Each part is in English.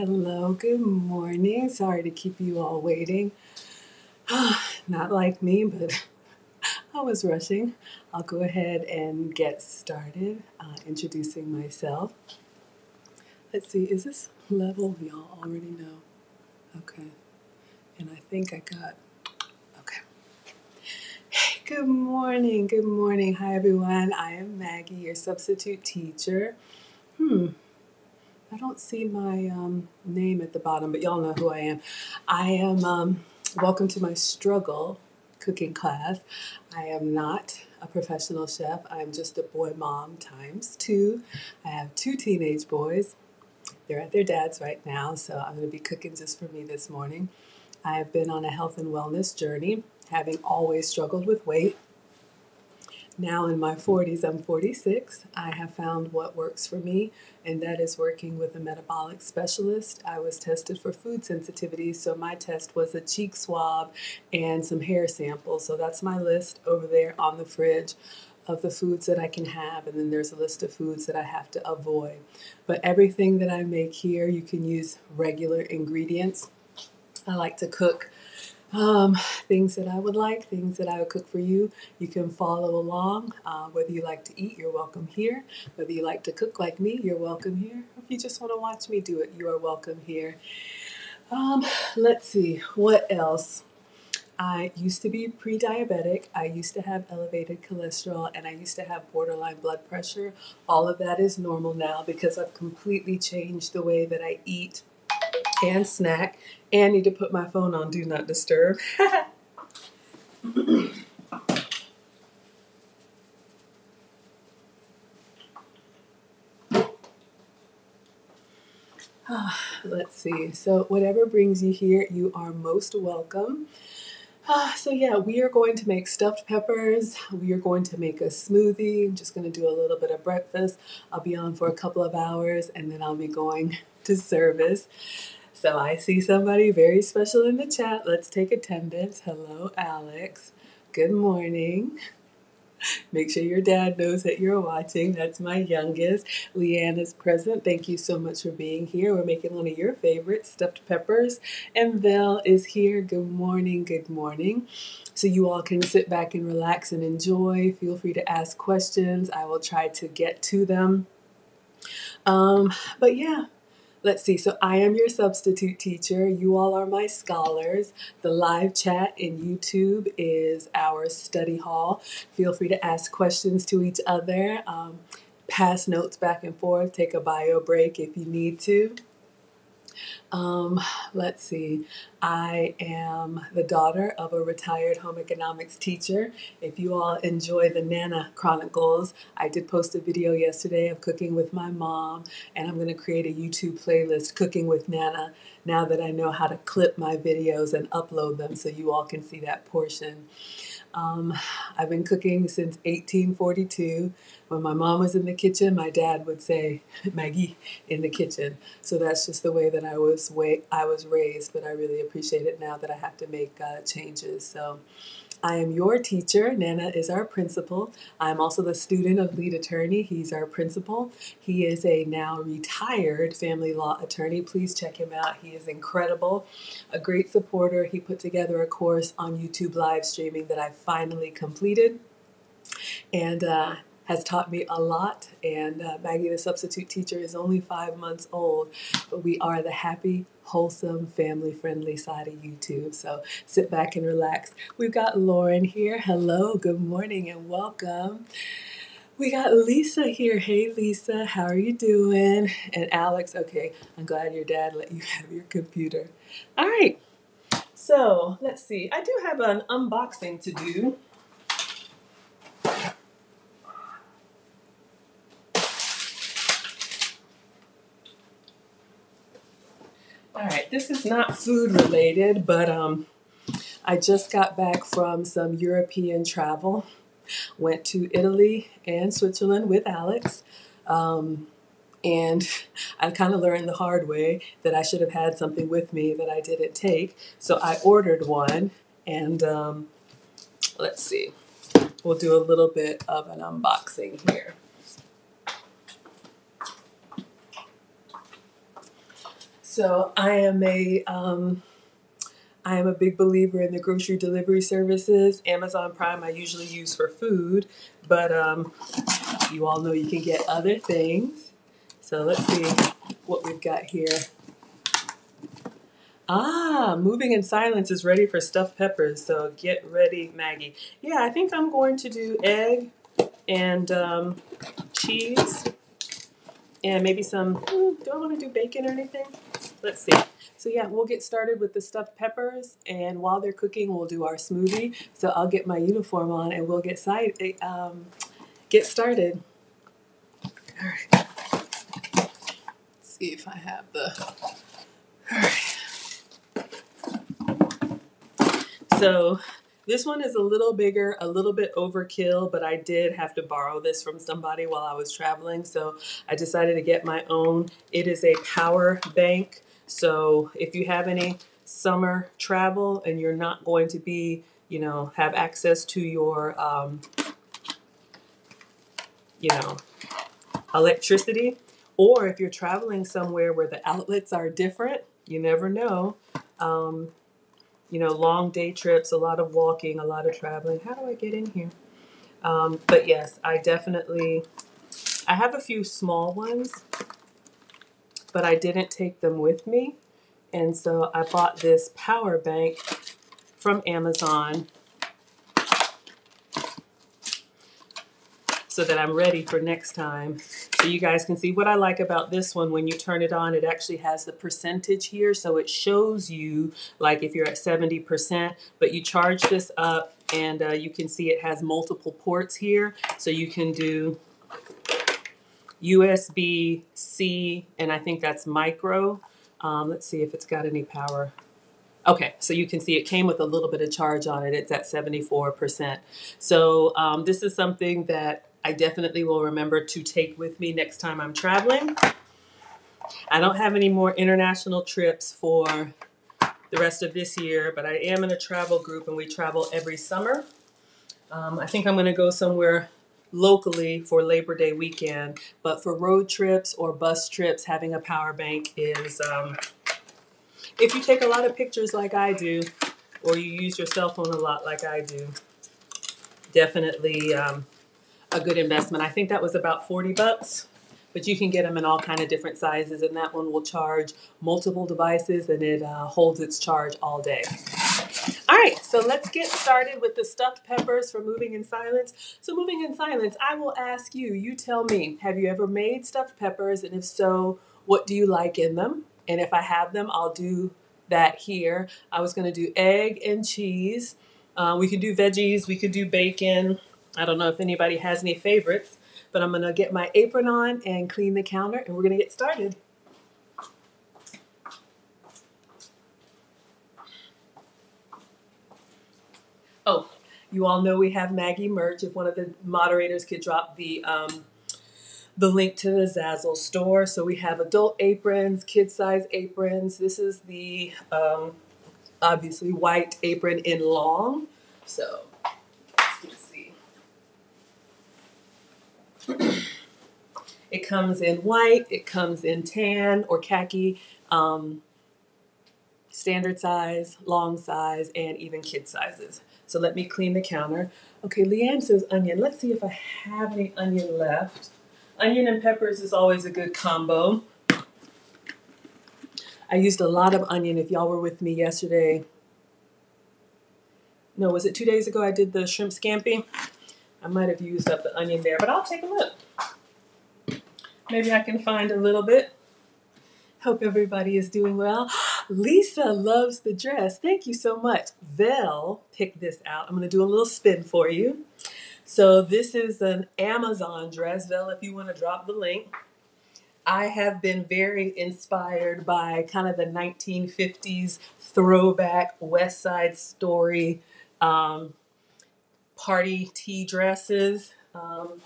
Hello, good morning. Sorry to keep you all waiting. Not like me, but I was rushing. I'll go ahead and get started uh, introducing myself. Let's see, is this level? Y'all already know. Okay. And I think I got, okay. Good morning. Good morning. Hi, everyone. I am Maggie, your substitute teacher. Hmm. I don't see my um, name at the bottom, but y'all know who I am. I am, um, welcome to my struggle cooking class. I am not a professional chef. I'm just a boy mom times two. I have two teenage boys. They're at their dad's right now, so I'm going to be cooking just for me this morning. I have been on a health and wellness journey, having always struggled with weight. Now in my 40s, I'm 46. I have found what works for me, and that is working with a metabolic specialist. I was tested for food sensitivity, so my test was a cheek swab and some hair samples. So that's my list over there on the fridge of the foods that I can have, and then there's a list of foods that I have to avoid. But everything that I make here, you can use regular ingredients. I like to cook um, things that I would like, things that I would cook for you. You can follow along. Uh, whether you like to eat, you're welcome here. Whether you like to cook like me, you're welcome here. If you just want to watch me do it, you are welcome here. Um, let's see, what else? I used to be pre diabetic. I used to have elevated cholesterol and I used to have borderline blood pressure. All of that is normal now because I've completely changed the way that I eat and snack and need to put my phone on do not disturb. Let's see. So, whatever brings you here, you are most welcome. Ah, so, yeah, we are going to make stuffed peppers. We are going to make a smoothie. I'm just going to do a little bit of breakfast. I'll be on for a couple of hours and then I'll be going to service. So, I see somebody very special in the chat. Let's take attendance. Hello, Alex. Good morning. Make sure your dad knows that you're watching. That's my youngest. Leanne is present. Thank you so much for being here. We're making one of your favorites, stuffed peppers. And Vel is here. Good morning. Good morning. So you all can sit back and relax and enjoy. Feel free to ask questions. I will try to get to them. Um, but yeah, Let's see. So I am your substitute teacher. You all are my scholars. The live chat in YouTube is our study hall. Feel free to ask questions to each other, um, pass notes back and forth, take a bio break if you need to. Um, let's see. I am the daughter of a retired home economics teacher. If you all enjoy the Nana Chronicles, I did post a video yesterday of cooking with my mom, and I'm going to create a YouTube playlist, Cooking with Nana, now that I know how to clip my videos and upload them so you all can see that portion. Um, I've been cooking since 1842. When my mom was in the kitchen, my dad would say Maggie in the kitchen. So that's just the way that I was way I was raised. But I really appreciate it now that I have to make uh, changes. So I am your teacher. Nana is our principal. I'm also the student of lead attorney. He's our principal. He is a now retired family law attorney. Please check him out. He is incredible, a great supporter. He put together a course on YouTube live streaming that I finally completed. And uh, has taught me a lot. And uh, Maggie, the substitute teacher, is only five months old, but we are the happy, wholesome, family friendly side of YouTube. So sit back and relax. We've got Lauren here. Hello, good morning, and welcome. We got Lisa here. Hey, Lisa, how are you doing? And Alex, okay, I'm glad your dad let you have your computer. All right, so let's see. I do have an unboxing to do. All right, this is not food related, but um, I just got back from some European travel. Went to Italy and Switzerland with Alex. Um, and I kind of learned the hard way that I should have had something with me that I didn't take. So I ordered one, and um, let's see, we'll do a little bit of an unboxing here. So I am a um, I am a big believer in the grocery delivery services. Amazon Prime I usually use for food, but um, you all know you can get other things. So let's see what we've got here. Ah, Moving in Silence is ready for stuffed peppers. So get ready, Maggie. Yeah, I think I'm going to do egg and um, cheese and maybe some. mm, Do I want to do bacon or anything? Let's see. So yeah, we'll get started with the stuffed peppers, and while they're cooking, we'll do our smoothie. So I'll get my uniform on, and we'll get side um, get started. All right. Let's see if I have the. All right. So this one is a little bigger, a little bit overkill, but I did have to borrow this from somebody while I was traveling. So I decided to get my own. It is a power bank. So if you have any summer travel and you're not going to be, you know, have access to your, um, you know, electricity, or if you're traveling somewhere where the outlets are different, you never know. Um, you know, long day trips, a lot of walking, a lot of traveling. How do I get in here? Um, but yes, I definitely, I have a few small ones, but I didn't take them with me. And so I bought this power bank from Amazon so that I'm ready for next time. So you guys can see what I like about this one. When you turn it on, it actually has the percentage here. So it shows you like if you're at 70%, but you charge this up and uh, you can see it has multiple ports here. So you can do USB-C and I think that's micro. Um, let's see if it's got any power. Okay, so you can see it came with a little bit of charge on it. It's at 74%. So um, this is something that I definitely will remember to take with me next time I'm traveling. I don't have any more international trips for the rest of this year, but I am in a travel group and we travel every summer. Um, I think I'm going to go somewhere locally for Labor Day weekend, but for road trips or bus trips, having a power bank is, um, if you take a lot of pictures like I do, or you use your cell phone a lot like I do, definitely um, a good investment. I think that was about 40 bucks, but you can get them in all kind of different sizes and that one will charge multiple devices and it uh, holds its charge all day. All right, so let's get started with the stuffed peppers for Moving in Silence. So Moving in Silence, I will ask you, you tell me, have you ever made stuffed peppers and if so, what do you like in them? And if I have them, I'll do that here. I was gonna do egg and cheese. Uh, we could do veggies, we could do bacon, I don't know if anybody has any favorites, but I'm gonna get my apron on and clean the counter and we're gonna get started. Oh, you all know we have Maggie merch. If one of the moderators could drop the um, the link to the Zazzle store. So we have adult aprons, kid size aprons. This is the um, obviously white apron in long. So let's see. It comes in white, it comes in tan or khaki, um, standard size, long size, and even kid sizes. So let me clean the counter. Okay, Leanne says onion. Let's see if I have any onion left. Onion and peppers is always a good combo. I used a lot of onion. If y'all were with me yesterday, no, was it two days ago I did the shrimp scampi? I might have used up the onion there, but I'll take a look. Maybe I can find a little bit. Hope everybody is doing well. Lisa loves the dress. Thank you so much. Vel picked this out. I'm going to do a little spin for you. So this is an Amazon dress. Vel, if you want to drop the link. I have been very inspired by kind of the 1950s throwback West Side Story um, party tea dresses. Um,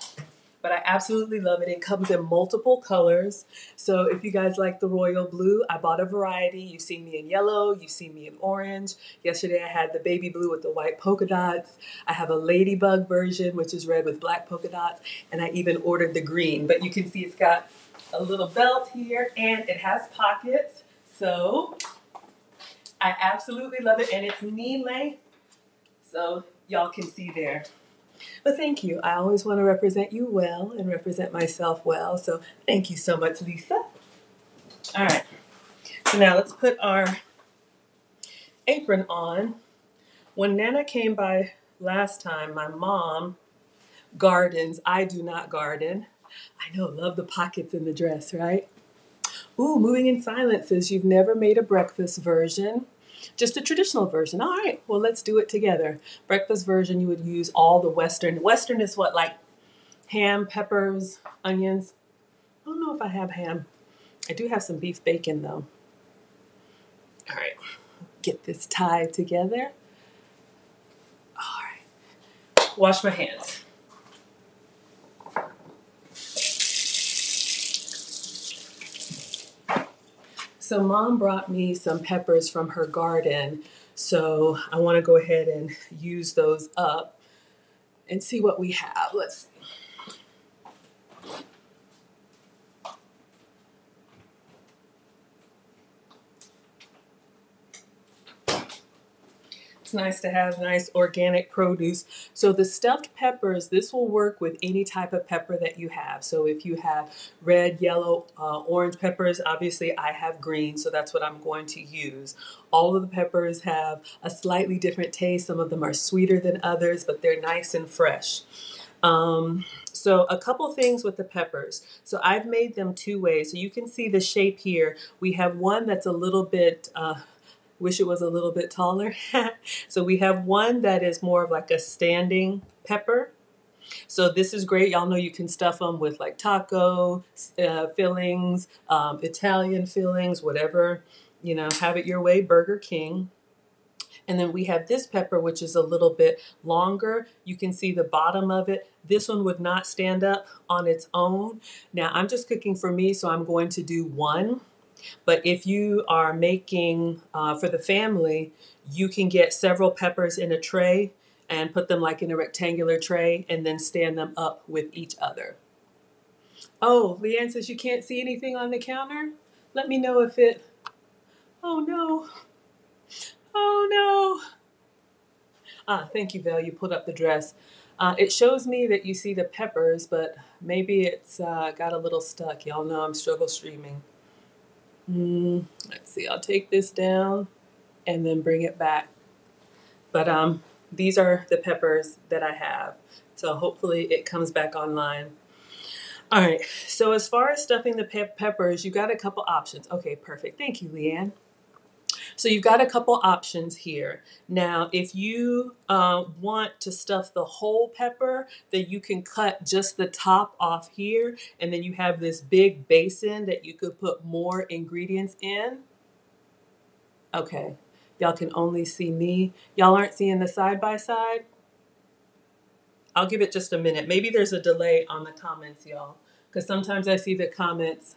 but I absolutely love it. It comes in multiple colors. So if you guys like the royal blue, I bought a variety. You've seen me in yellow, you've seen me in orange. Yesterday I had the baby blue with the white polka dots. I have a ladybug version, which is red with black polka dots. And I even ordered the green. But you can see it's got a little belt here and it has pockets. So I absolutely love it, and it's knee length, so y'all can see there. But thank you. I always want to represent you well and represent myself well. So thank you so much, Lisa. All right. So now let's put our apron on. When Nana came by last time, my mom gardens. I do not garden. I know, love the pockets in the dress, right? Ooh, moving in silence says you've never made a breakfast version. Just a traditional version. All right, well, let's do it together. Breakfast version, you would use all the Western. Western is what, like ham, peppers, onions? I don't know if I have ham. I do have some beef bacon though. All right, get this tied together. All right, wash my hands. So mom brought me some peppers from her garden. So I want to go ahead and use those up and see what we have. Let's nice to have nice organic produce. So the stuffed peppers, this will work with any type of pepper that you have. So if you have red, yellow, uh, orange peppers, obviously I have green, so that's what I'm going to use. All of the peppers have a slightly different taste. Some of them are sweeter than others, but they're nice and fresh. Um, so a couple things with the peppers. So I've made them two ways. So you can see the shape here. We have one that's a little bit uh, Wish it was a little bit taller. so we have one that is more of like a standing pepper. So this is great. Y'all know you can stuff them with like taco uh, fillings, um, Italian fillings, whatever. You know, have it your way, Burger King. And then we have this pepper, which is a little bit longer. You can see the bottom of it. This one would not stand up on its own. Now I'm just cooking for me, so I'm going to do one. But if you are making uh, for the family, you can get several peppers in a tray and put them like in a rectangular tray and then stand them up with each other. Oh, Leanne says you can't see anything on the counter? Let me know if it. Oh no. Oh no. Ah, thank you, Val. You put up the dress. Uh, it shows me that you see the peppers, but maybe it's uh, got a little stuck. Y'all know I'm struggle streaming. Mm, let's see, I'll take this down and then bring it back. But um, these are the peppers that I have. So hopefully it comes back online. All right, so as far as stuffing the pe peppers, you got a couple options. Okay, perfect. Thank you, Leanne. So you've got a couple options here. Now, if you uh, want to stuff the whole pepper, then you can cut just the top off here, and then you have this big basin that you could put more ingredients in. Okay, y'all can only see me. Y'all aren't seeing the side by side? I'll give it just a minute. Maybe there's a delay on the comments, y'all, because sometimes I see the comments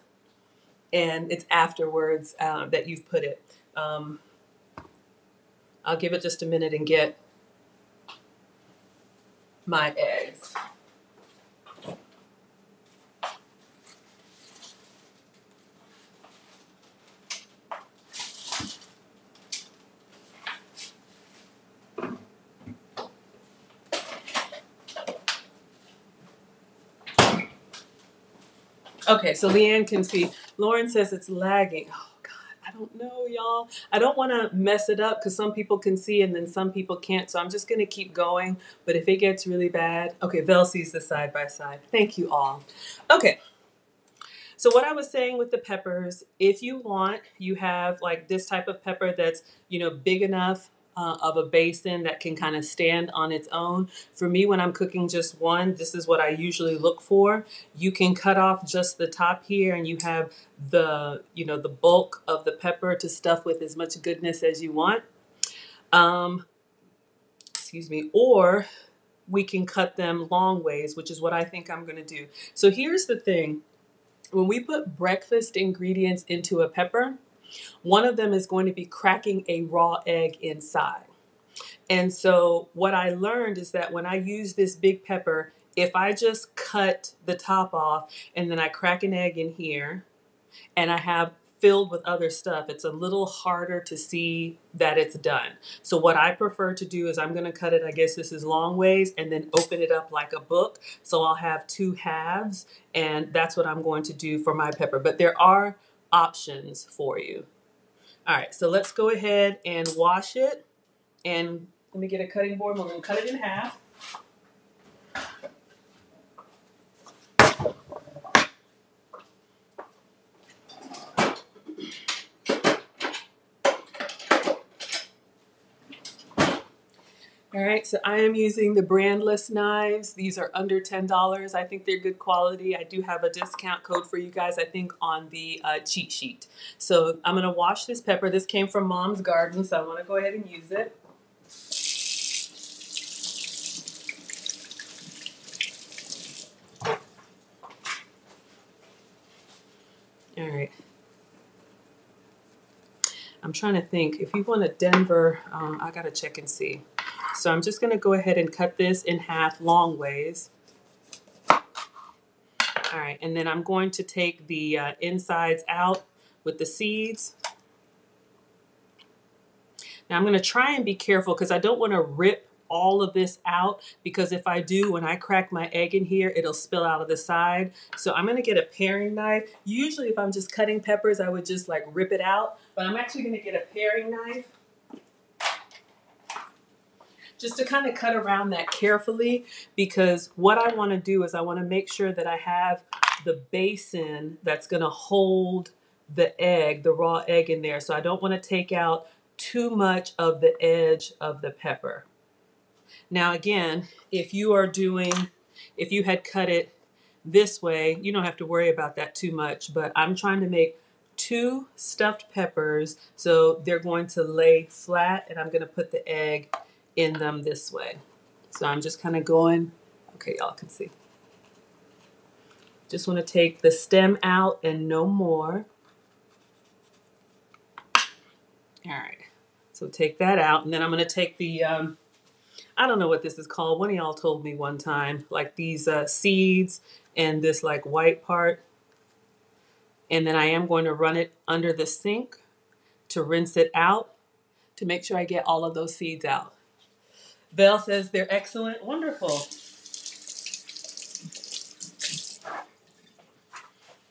and it's afterwards uh, that you've put it. Um, I'll give it just a minute and get my eggs. Okay, so Leanne can see. Lauren says it's lagging. Oh, don't know, y'all. I don't want to mess it up because some people can see and then some people can't. So I'm just going to keep going. But if it gets really bad, okay, Vel sees the side by side. Thank you all. Okay. So what I was saying with the peppers, if you want, you have like this type of pepper that's, you know, big enough uh, of a basin that can kind of stand on its own. For me, when I'm cooking just one, this is what I usually look for. You can cut off just the top here and you have the, you know, the bulk of the pepper to stuff with as much goodness as you want. Um, excuse me, or we can cut them long ways, which is what I think I'm going to do. So here's the thing. When we put breakfast ingredients into a pepper, one of them is going to be cracking a raw egg inside. And so what I learned is that when I use this big pepper, if I just cut the top off and then I crack an egg in here and I have filled with other stuff, it's a little harder to see that it's done. So what I prefer to do is I'm going to cut it, I guess this is long ways, and then open it up like a book. So I'll have two halves, and that's what I'm going to do for my pepper. But there are options for you. All right, so let's go ahead and wash it. And let me get a cutting board. We're going to cut it in half. All right, so I am using the brandless knives. These are under $10. I think they're good quality. I do have a discount code for you guys, I think, on the uh, cheat sheet. So I'm gonna wash this pepper. This came from Mom's Garden, so I wanna go ahead and use it. All right. I'm trying to think, if you want a Denver, um, I gotta check and see. So I'm just gonna go ahead and cut this in half long ways. All right, and then I'm going to take the uh, insides out with the seeds. Now I'm gonna try and be careful because I don't wanna rip all of this out because if I do, when I crack my egg in here, it'll spill out of the side. So I'm gonna get a paring knife. Usually if I'm just cutting peppers, I would just like rip it out, but I'm actually gonna get a paring knife just to kind of cut around that carefully because what I want to do is I want to make sure that I have the basin that's going to hold the egg, the raw egg in there. So I don't want to take out too much of the edge of the pepper. Now again, if you are doing, if you had cut it this way, you don't have to worry about that too much, but I'm trying to make two stuffed peppers so they're going to lay flat and I'm going to put the egg in them this way. So I'm just kind of going, okay, y'all can see. Just want to take the stem out and no more. All right, so take that out. And then I'm going to take the, um, I don't know what this is called. One of y'all told me one time, like these uh, seeds and this like white part. And then I am going to run it under the sink to rinse it out to make sure I get all of those seeds out. Belle says they're excellent. Wonderful.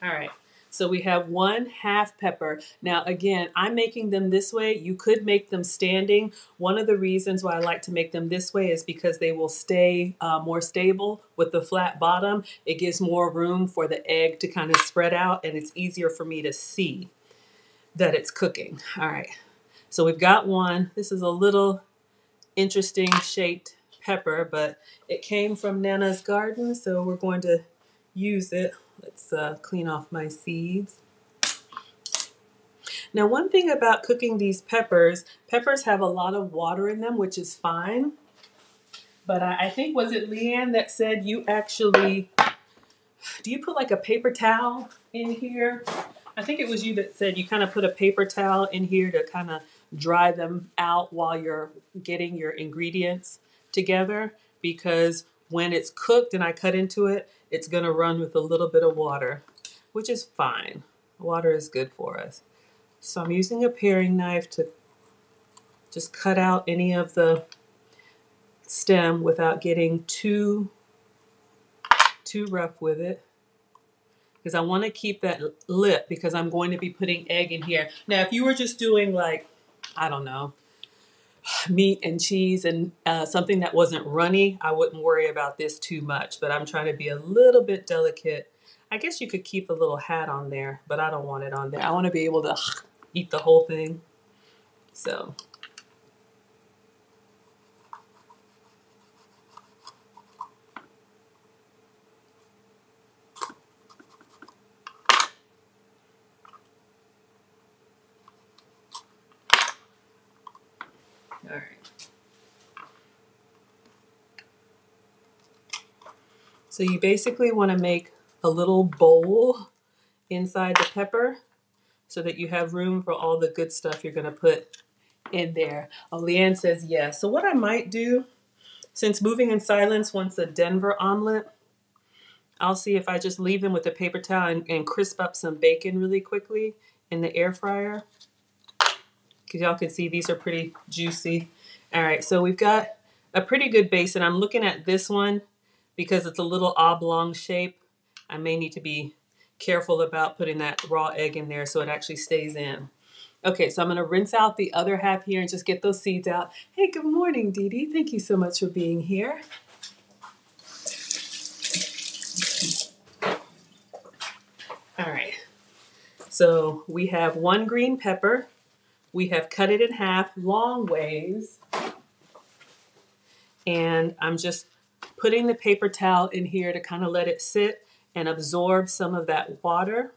All right. So we have one half pepper. Now again, I'm making them this way. You could make them standing. One of the reasons why I like to make them this way is because they will stay uh, more stable with the flat bottom. It gives more room for the egg to kind of spread out and it's easier for me to see that it's cooking. All right. So we've got one. This is a little interesting shaped pepper, but it came from Nana's garden, so we're going to use it. Let's uh, clean off my seeds. Now, one thing about cooking these peppers, peppers have a lot of water in them, which is fine. But I, I think, was it Leanne that said you actually, do you put like a paper towel in here? I think it was you that said you kind of put a paper towel in here to kind of dry them out while you're getting your ingredients together because when it's cooked and I cut into it, it's going to run with a little bit of water, which is fine. Water is good for us. So I'm using a paring knife to just cut out any of the stem without getting too too rough with it because I want to keep that lip because I'm going to be putting egg in here. Now, if you were just doing like I don't know, meat and cheese and uh, something that wasn't runny, I wouldn't worry about this too much. But I'm trying to be a little bit delicate. I guess you could keep a little hat on there, but I don't want it on there. I want to be able to eat the whole thing. So All right. So you basically want to make a little bowl inside the pepper so that you have room for all the good stuff you're going to put in there. Oh, Leanne says yes. So what I might do, since moving in silence wants a Denver omelet, I'll see if I just leave them with a paper towel and, and crisp up some bacon really quickly in the air fryer. Because y'all can see these are pretty juicy. All right, so we've got a pretty good base, and I'm looking at this one because it's a little oblong shape. I may need to be careful about putting that raw egg in there so it actually stays in. Okay, so I'm going to rinse out the other half here and just get those seeds out. Hey, good morning, Dee Dee. Thank you so much for being here. All right, so we have one green pepper. We have cut it in half long ways. And I'm just putting the paper towel in here to kind of let it sit and absorb some of that water.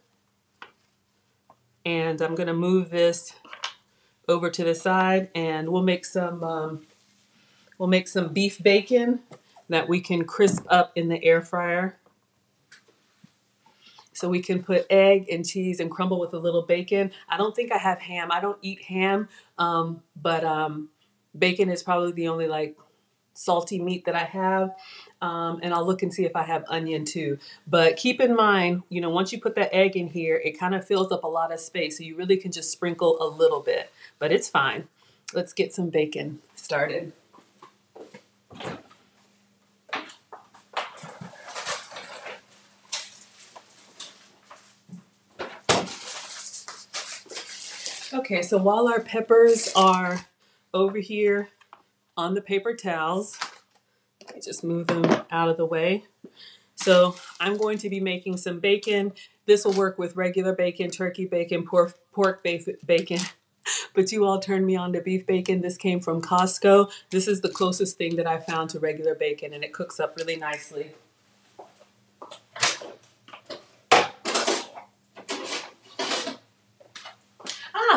And I'm going to move this over to the side and we'll make some um, we'll make some beef bacon that we can crisp up in the air fryer. So we can put egg and cheese and crumble with a little bacon. I don't think I have ham. I don't eat ham, um, but um, bacon is probably the only like salty meat that I have. Um, and I'll look and see if I have onion too. But keep in mind, you know, once you put that egg in here, it kind of fills up a lot of space. So you really can just sprinkle a little bit, but it's fine. Let's get some bacon started. Okay, so while our peppers are over here on the paper towels, I just move them out of the way. So I'm going to be making some bacon. This will work with regular bacon, turkey bacon, pork, pork bacon. But you all turned me on to beef bacon. This came from Costco. This is the closest thing that I found to regular bacon and it cooks up really nicely.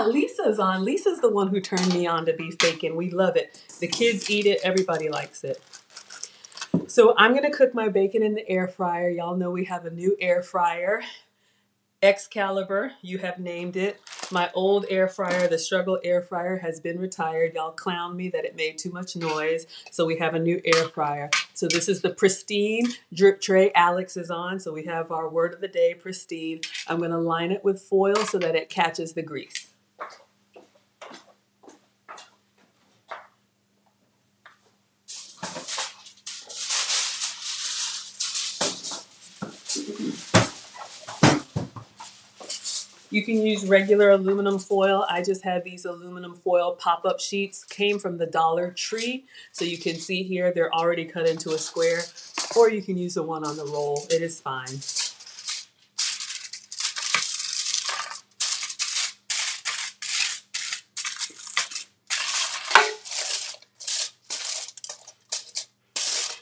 Lisa's on. Lisa's the one who turned me on to beef bacon. We love it. The kids eat it. Everybody likes it. So I'm going to cook my bacon in the air fryer. Y'all know we have a new air fryer. Excalibur, you have named it. My old air fryer, the Struggle air fryer, has been retired. Y'all clown me that it made too much noise. So we have a new air fryer. So this is the pristine drip tray Alex is on. So we have our word of the day, pristine. I'm going to line it with foil so that it catches the grease. You can use regular aluminum foil. I just have these aluminum foil pop-up sheets. Came from the Dollar Tree. So you can see here they're already cut into a square. Or you can use the one on the roll. It is fine.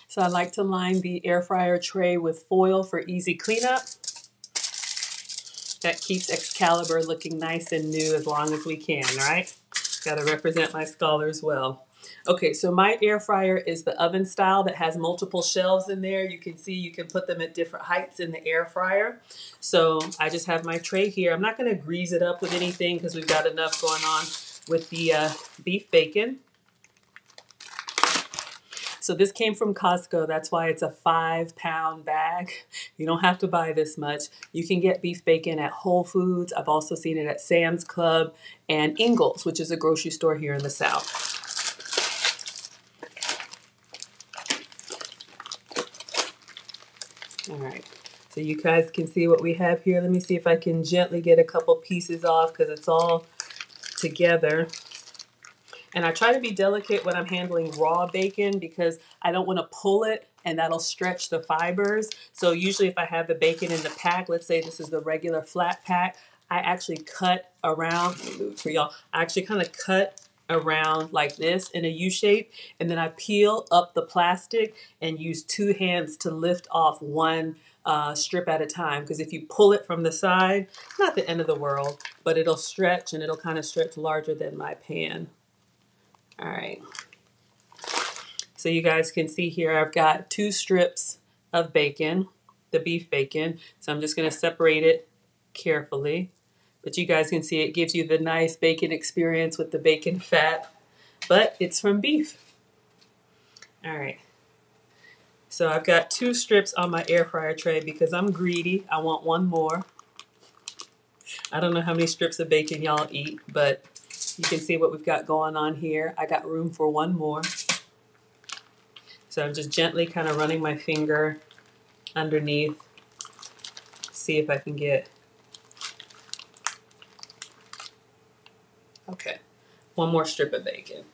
So I like to line the air fryer tray with foil for easy cleanup. That keeps Excalibur looking nice and new as long as we can, right? Got to represent my scholars well. Okay, so my air fryer is the oven style that has multiple shelves in there. You can see you can put them at different heights in the air fryer. So I just have my tray here. I'm not going to grease it up with anything because we've got enough going on with the uh, beef bacon. So this came from Costco. That's why it's a five pound bag. You don't have to buy this much. You can get beef bacon at Whole Foods. I've also seen it at Sam's Club and Ingles, which is a grocery store here in the South. All right. So you guys can see what we have here. Let me see if I can gently get a couple pieces off because it's all together. And I try to be delicate when I'm handling raw bacon because I don't want to pull it and that'll stretch the fibers. So usually if I have the bacon in the pack, let's say this is the regular flat pack, I actually cut around for y'all. I actually kind of cut around like this in a U shape and then I peel up the plastic and use two hands to lift off one uh, strip at a time because if you pull it from the side, not the end of the world, but it'll stretch and it'll kind of stretch larger than my pan. All right. So you guys can see here I've got two strips of bacon, the beef bacon. So I'm just to separate it carefully. But you guys can see it gives you the nice bacon experience with the bacon fat. But it's from beef. All right. So I've got two strips on my air fryer tray because I'm greedy. I want one more. I don't know how many strips of bacon y'all eat, but you can see what we've got going on here. I got room for one more. So I'm just gently kind of running my finger underneath, see if I can get, okay, one more strip of bacon.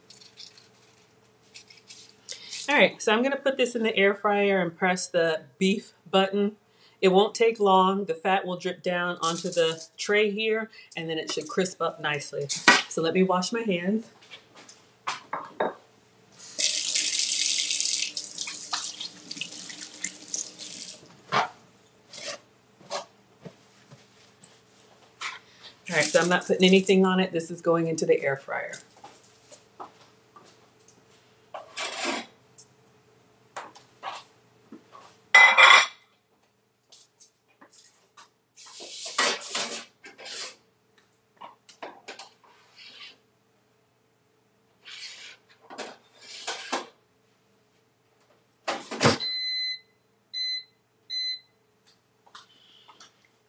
All right, so I'm gonna put this in the air fryer and press the beef button. It won't take long. The fat will drip down onto the tray here and then it should crisp up nicely. So let me wash my hands. All right, so I'm not putting anything on it. This is going into the air fryer.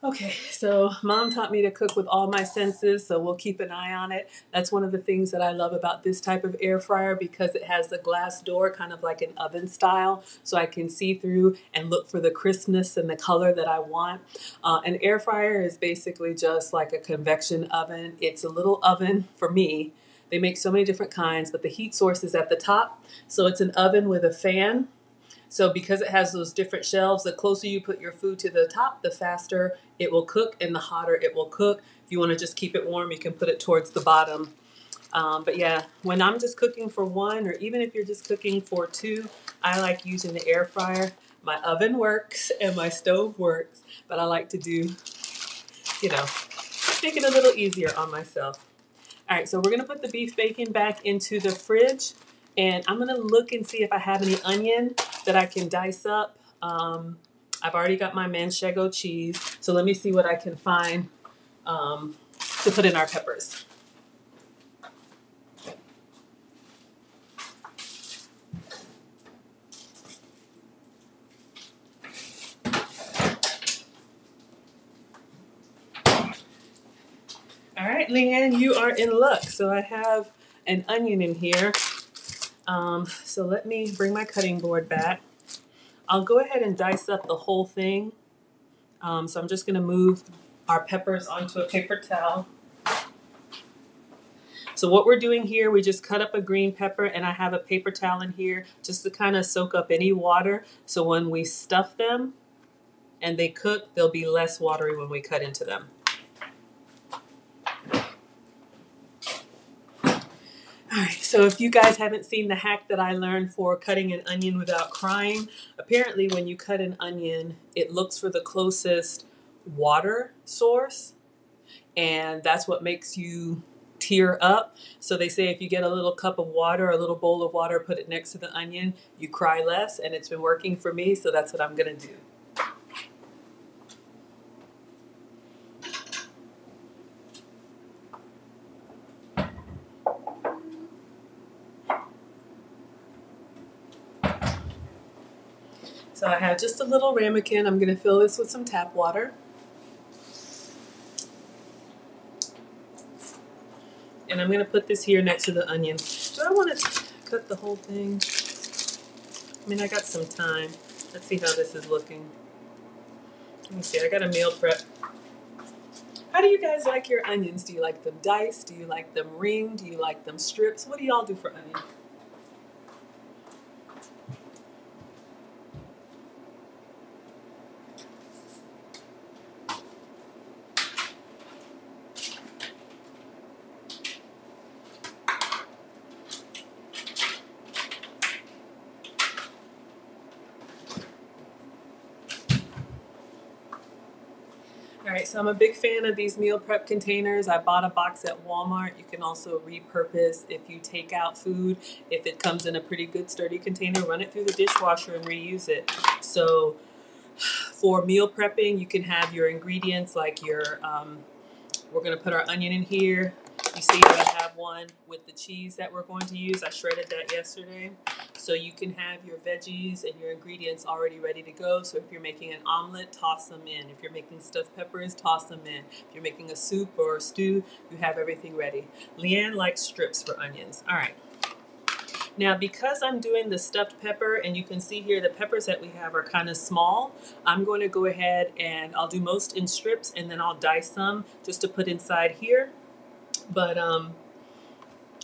Okay, so mom taught me to cook with all my senses, so we'll keep an eye on it. That's one of the things that I love about this type of air fryer because it has the glass door, kind of like an oven style, so I can see through and look for the crispness and the color that I want. Uh, an air fryer is basically just like a convection oven. It's a little oven for me. They make so many different kinds, but the heat source is at the top. So it's an oven with a fan so because it has those different shelves, the closer you put your food to the top, the faster it will cook and the hotter it will cook. If you want to just keep it warm, you can put it towards the bottom. Um, but yeah, when I'm just cooking for one, or even if you're just cooking for two, I like using the air fryer. My oven works and my stove works, but I like to do, you know, make it a little easier on myself. All right, so we're gonna put the beef bacon back into the fridge and I'm gonna look and see if I have any onion that I can dice up. Um, I've already got my manchego cheese, so let me see what I can find um, to put in our peppers. All right, Leanne, you are in luck. So I have an onion in here. Um, so let me bring my cutting board back. I'll go ahead and dice up the whole thing. Um, so I'm just going to move our peppers onto a paper towel. So what we're doing here, we just cut up a green pepper and I have a paper towel in here just to kind of soak up any water. So when we stuff them and they cook, they'll be less watery when we cut into them. Alright, so if you guys haven't seen the hack that I learned for cutting an onion without crying, apparently when you cut an onion, it looks for the closest water source, and that's what makes you tear up. So they say if you get a little cup of water, a little bowl of water, put it next to the onion, you cry less, and it's been working for me, so that's what I'm gonna do. I have just a little ramekin. I'm going to fill this with some tap water. And I'm going to put this here next to the onion. Do I want to cut the whole thing? I mean, I got some time. Let's see how this is looking. Let me see. I got a meal prep. How do you guys like your onions? Do you like them diced? Do you like them ringed? Do you like them strips? What do y'all do for onions? I'm a big fan of these meal prep containers. I bought a box at Walmart. You can also repurpose if you take out food. If it comes in a pretty good sturdy container, run it through the dishwasher and reuse it. So for meal prepping, you can have your ingredients like your, um, we're gonna put our onion in here. You see I have one with the cheese that we're going to use. I shredded that yesterday. So you can have your veggies and your ingredients already ready to go. So if you're making an omelet, toss them in. If you're making stuffed peppers, toss them in. If you're making a soup or a stew, you have everything ready. Leanne likes strips for onions. All right. Now, because I'm doing the stuffed pepper, and you can see here the peppers that we have are kind of small, I'm going to go ahead and I'll do most in strips and then I'll dice some just to put inside here. But um,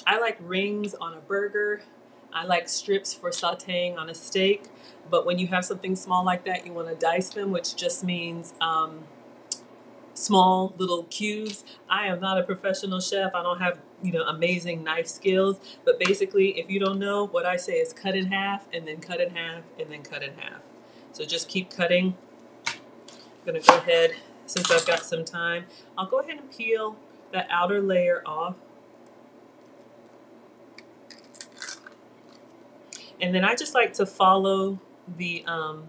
I like rings on a burger. I like strips for sauteing on a steak. But when you have something small like that, you want to dice them, which just means um, small little cubes. I am not a professional chef. I don't have, you know, amazing knife skills. But basically, if you don't know, what I say is cut in half and then cut in half and then cut in half. So just keep cutting. I'm to go ahead, since I've got some time, I'll go ahead and peel that outer layer off. And then I just like to follow the um,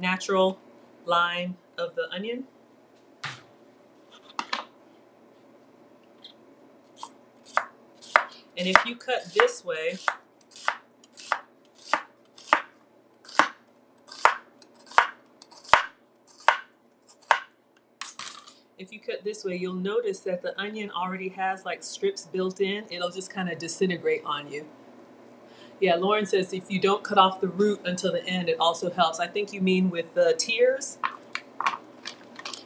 natural line of the onion. And if you cut this way, if you cut this way, you'll notice that the onion already has like strips built in. It'll just kind of disintegrate on you. Yeah, Lauren says if you don't cut off the root until the end, it also helps. I think you mean with the tears.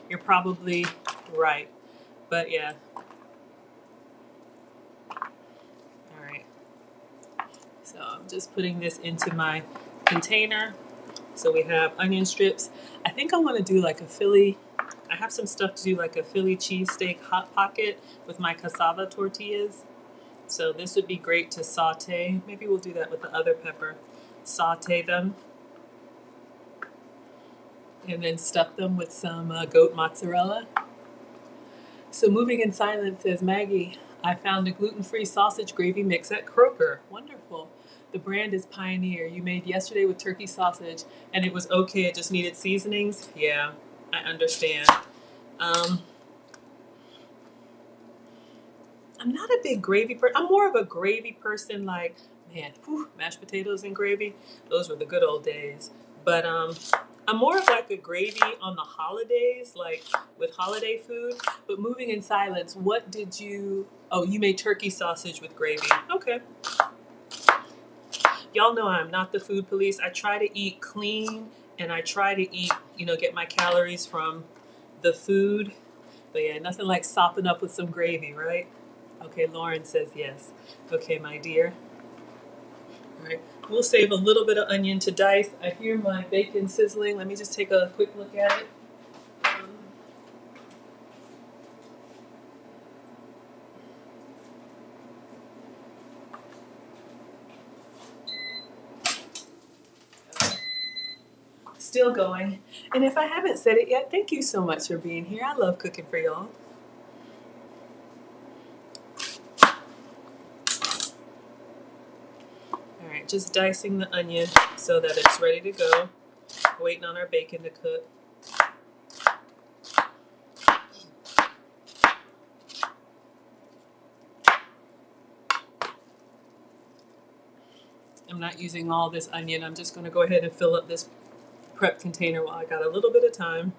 You're probably right. But yeah. All right. So I'm just putting this into my container. So we have onion strips. I think I want to do like a Philly. I have some stuff to do like a Philly cheesesteak hot pocket with my cassava tortillas. So this would be great to saute. Maybe we'll do that with the other pepper. Saute them. And then stuff them with some uh, goat mozzarella. So moving in silence says Maggie, I found a gluten-free sausage gravy mix at Kroger. Wonderful. The brand is Pioneer. You made yesterday with turkey sausage and it was okay. It just needed seasonings. Yeah, I understand. Um, I'm not a big gravy person. I'm more of a gravy person. Like, man, whew, mashed potatoes and gravy. Those were the good old days. But um, I'm more of like a gravy on the holidays, like with holiday food. But moving in silence, what did you? Oh, you made turkey sausage with gravy. Okay. Y'all know I'm not the food police. I try to eat clean and I try to eat, you know, get my calories from the food. But yeah, nothing like sopping up with some gravy, right? Okay, Lauren says yes. Okay, my dear. All right, we'll save a little bit of onion to dice. I hear my bacon sizzling. Let me just take a quick look at it. Still going. And if I haven't said it yet, thank you so much for being here. I love cooking for y'all. All right, just dicing the onion so that it's ready to go. Waiting on our bacon to cook. I'm not using all this onion. I'm just going to go ahead and fill up this prep container while I got a little bit of time.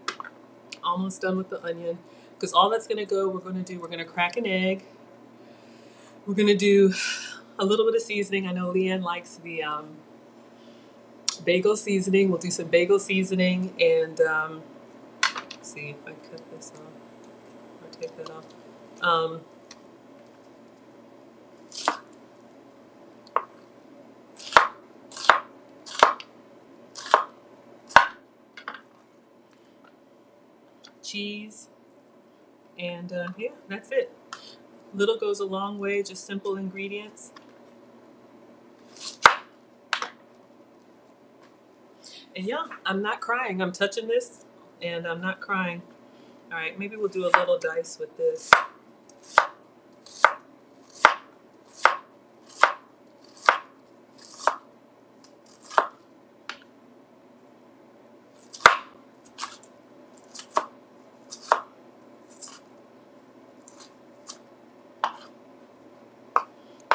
Almost done with the onion. Because all that's going to go, we're going to do, we're going to crack an egg. We're going to do a little bit of seasoning. I know Leanne likes the um, bagel seasoning. We'll do some bagel seasoning and um, see if I cut this off or take that off. Um, cheese, and uh, yeah, that's it. Little goes a long way, just simple ingredients. And yeah, I'm not crying. I'm touching this and I'm not crying. All right, maybe we'll do a little dice with this.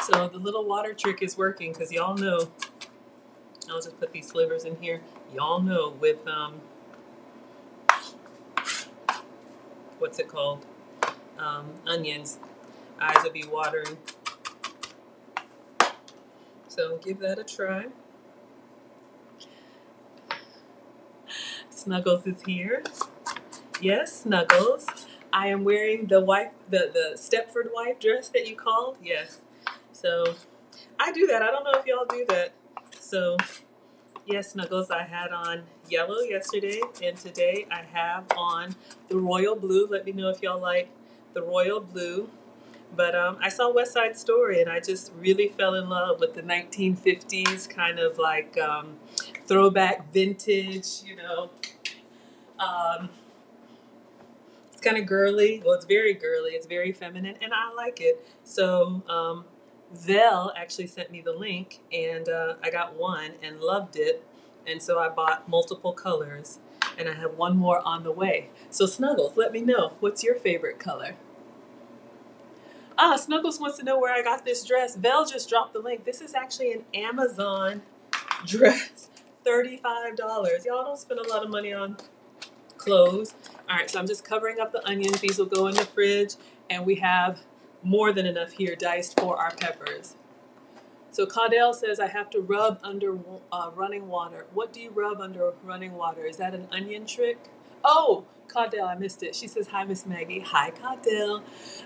So the little water trick is working because y'all know I'll just put these slivers in here. Y'all know with um, what's it called? Um, onions. Eyes will be watering. So give that a try. Snuggles is here. Yes, Snuggles. I am wearing the wife, the the Stepford wife dress that you called. Yes. So I do that. I don't know if y'all do that. So yes, Snuggles. I had on yellow yesterday, and today I have on the royal blue. Let me know if y'all like the royal blue. But um, I saw West Side Story, and I just really fell in love with the 1950s kind of like um, throwback, vintage. You know. Um, it's kind of girly. Well, it's very girly. It's very feminine, and I like it. So, um, Vel actually sent me the link, and uh, I got one and loved it. And so I bought multiple colors, and I have one more on the way. So, Snuggles, let me know what's your favorite color. Ah, Snuggles wants to know where I got this dress. Vel just dropped the link. This is actually an Amazon dress, $35. Y'all don't spend a lot of money on clothes. All right, so I'm just covering up the onions. These will go in the fridge, and we have more than enough here diced for our peppers. So Caudell says I have to rub under uh, running water. What do you rub under running water? Is that an onion trick? Oh, Caudell, I missed it. She says, Hi, Miss Maggie. Hi, Caudell.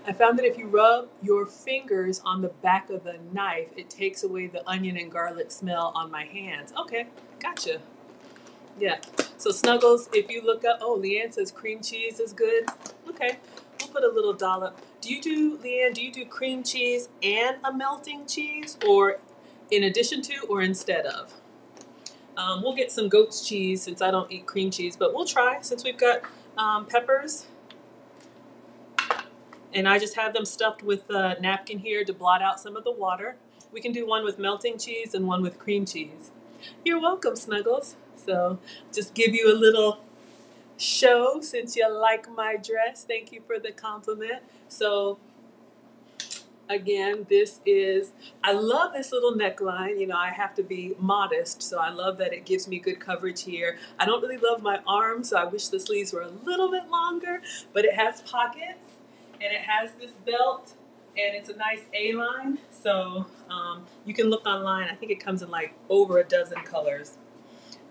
I found that if you rub your fingers on the back of the knife, it takes away the onion and garlic smell on my hands. Okay, gotcha. Yeah. So Snuggles, if you look up, oh, Leanne says cream cheese is good. Okay, we'll put a little dollop. Do you do, Leanne, do you do cream cheese and a melting cheese or in addition to or instead of? Um, we'll get some goat's cheese since I don't eat cream cheese, but we'll try since we've got um, peppers. And I just have them stuffed with a napkin here to blot out some of the water. We can do one with melting cheese and one with cream cheese. You're welcome, Snuggles. So just give you a little show since you like my dress. Thank you for the compliment. So again, this is, I love this little neckline. You know, I have to be modest, so I love that it gives me good coverage here. I don't really love my arms, so I wish the sleeves were a little bit longer, but it has pockets and it has this belt and it's a nice A-line. So um, you can look online. I think it comes in like over a dozen colors.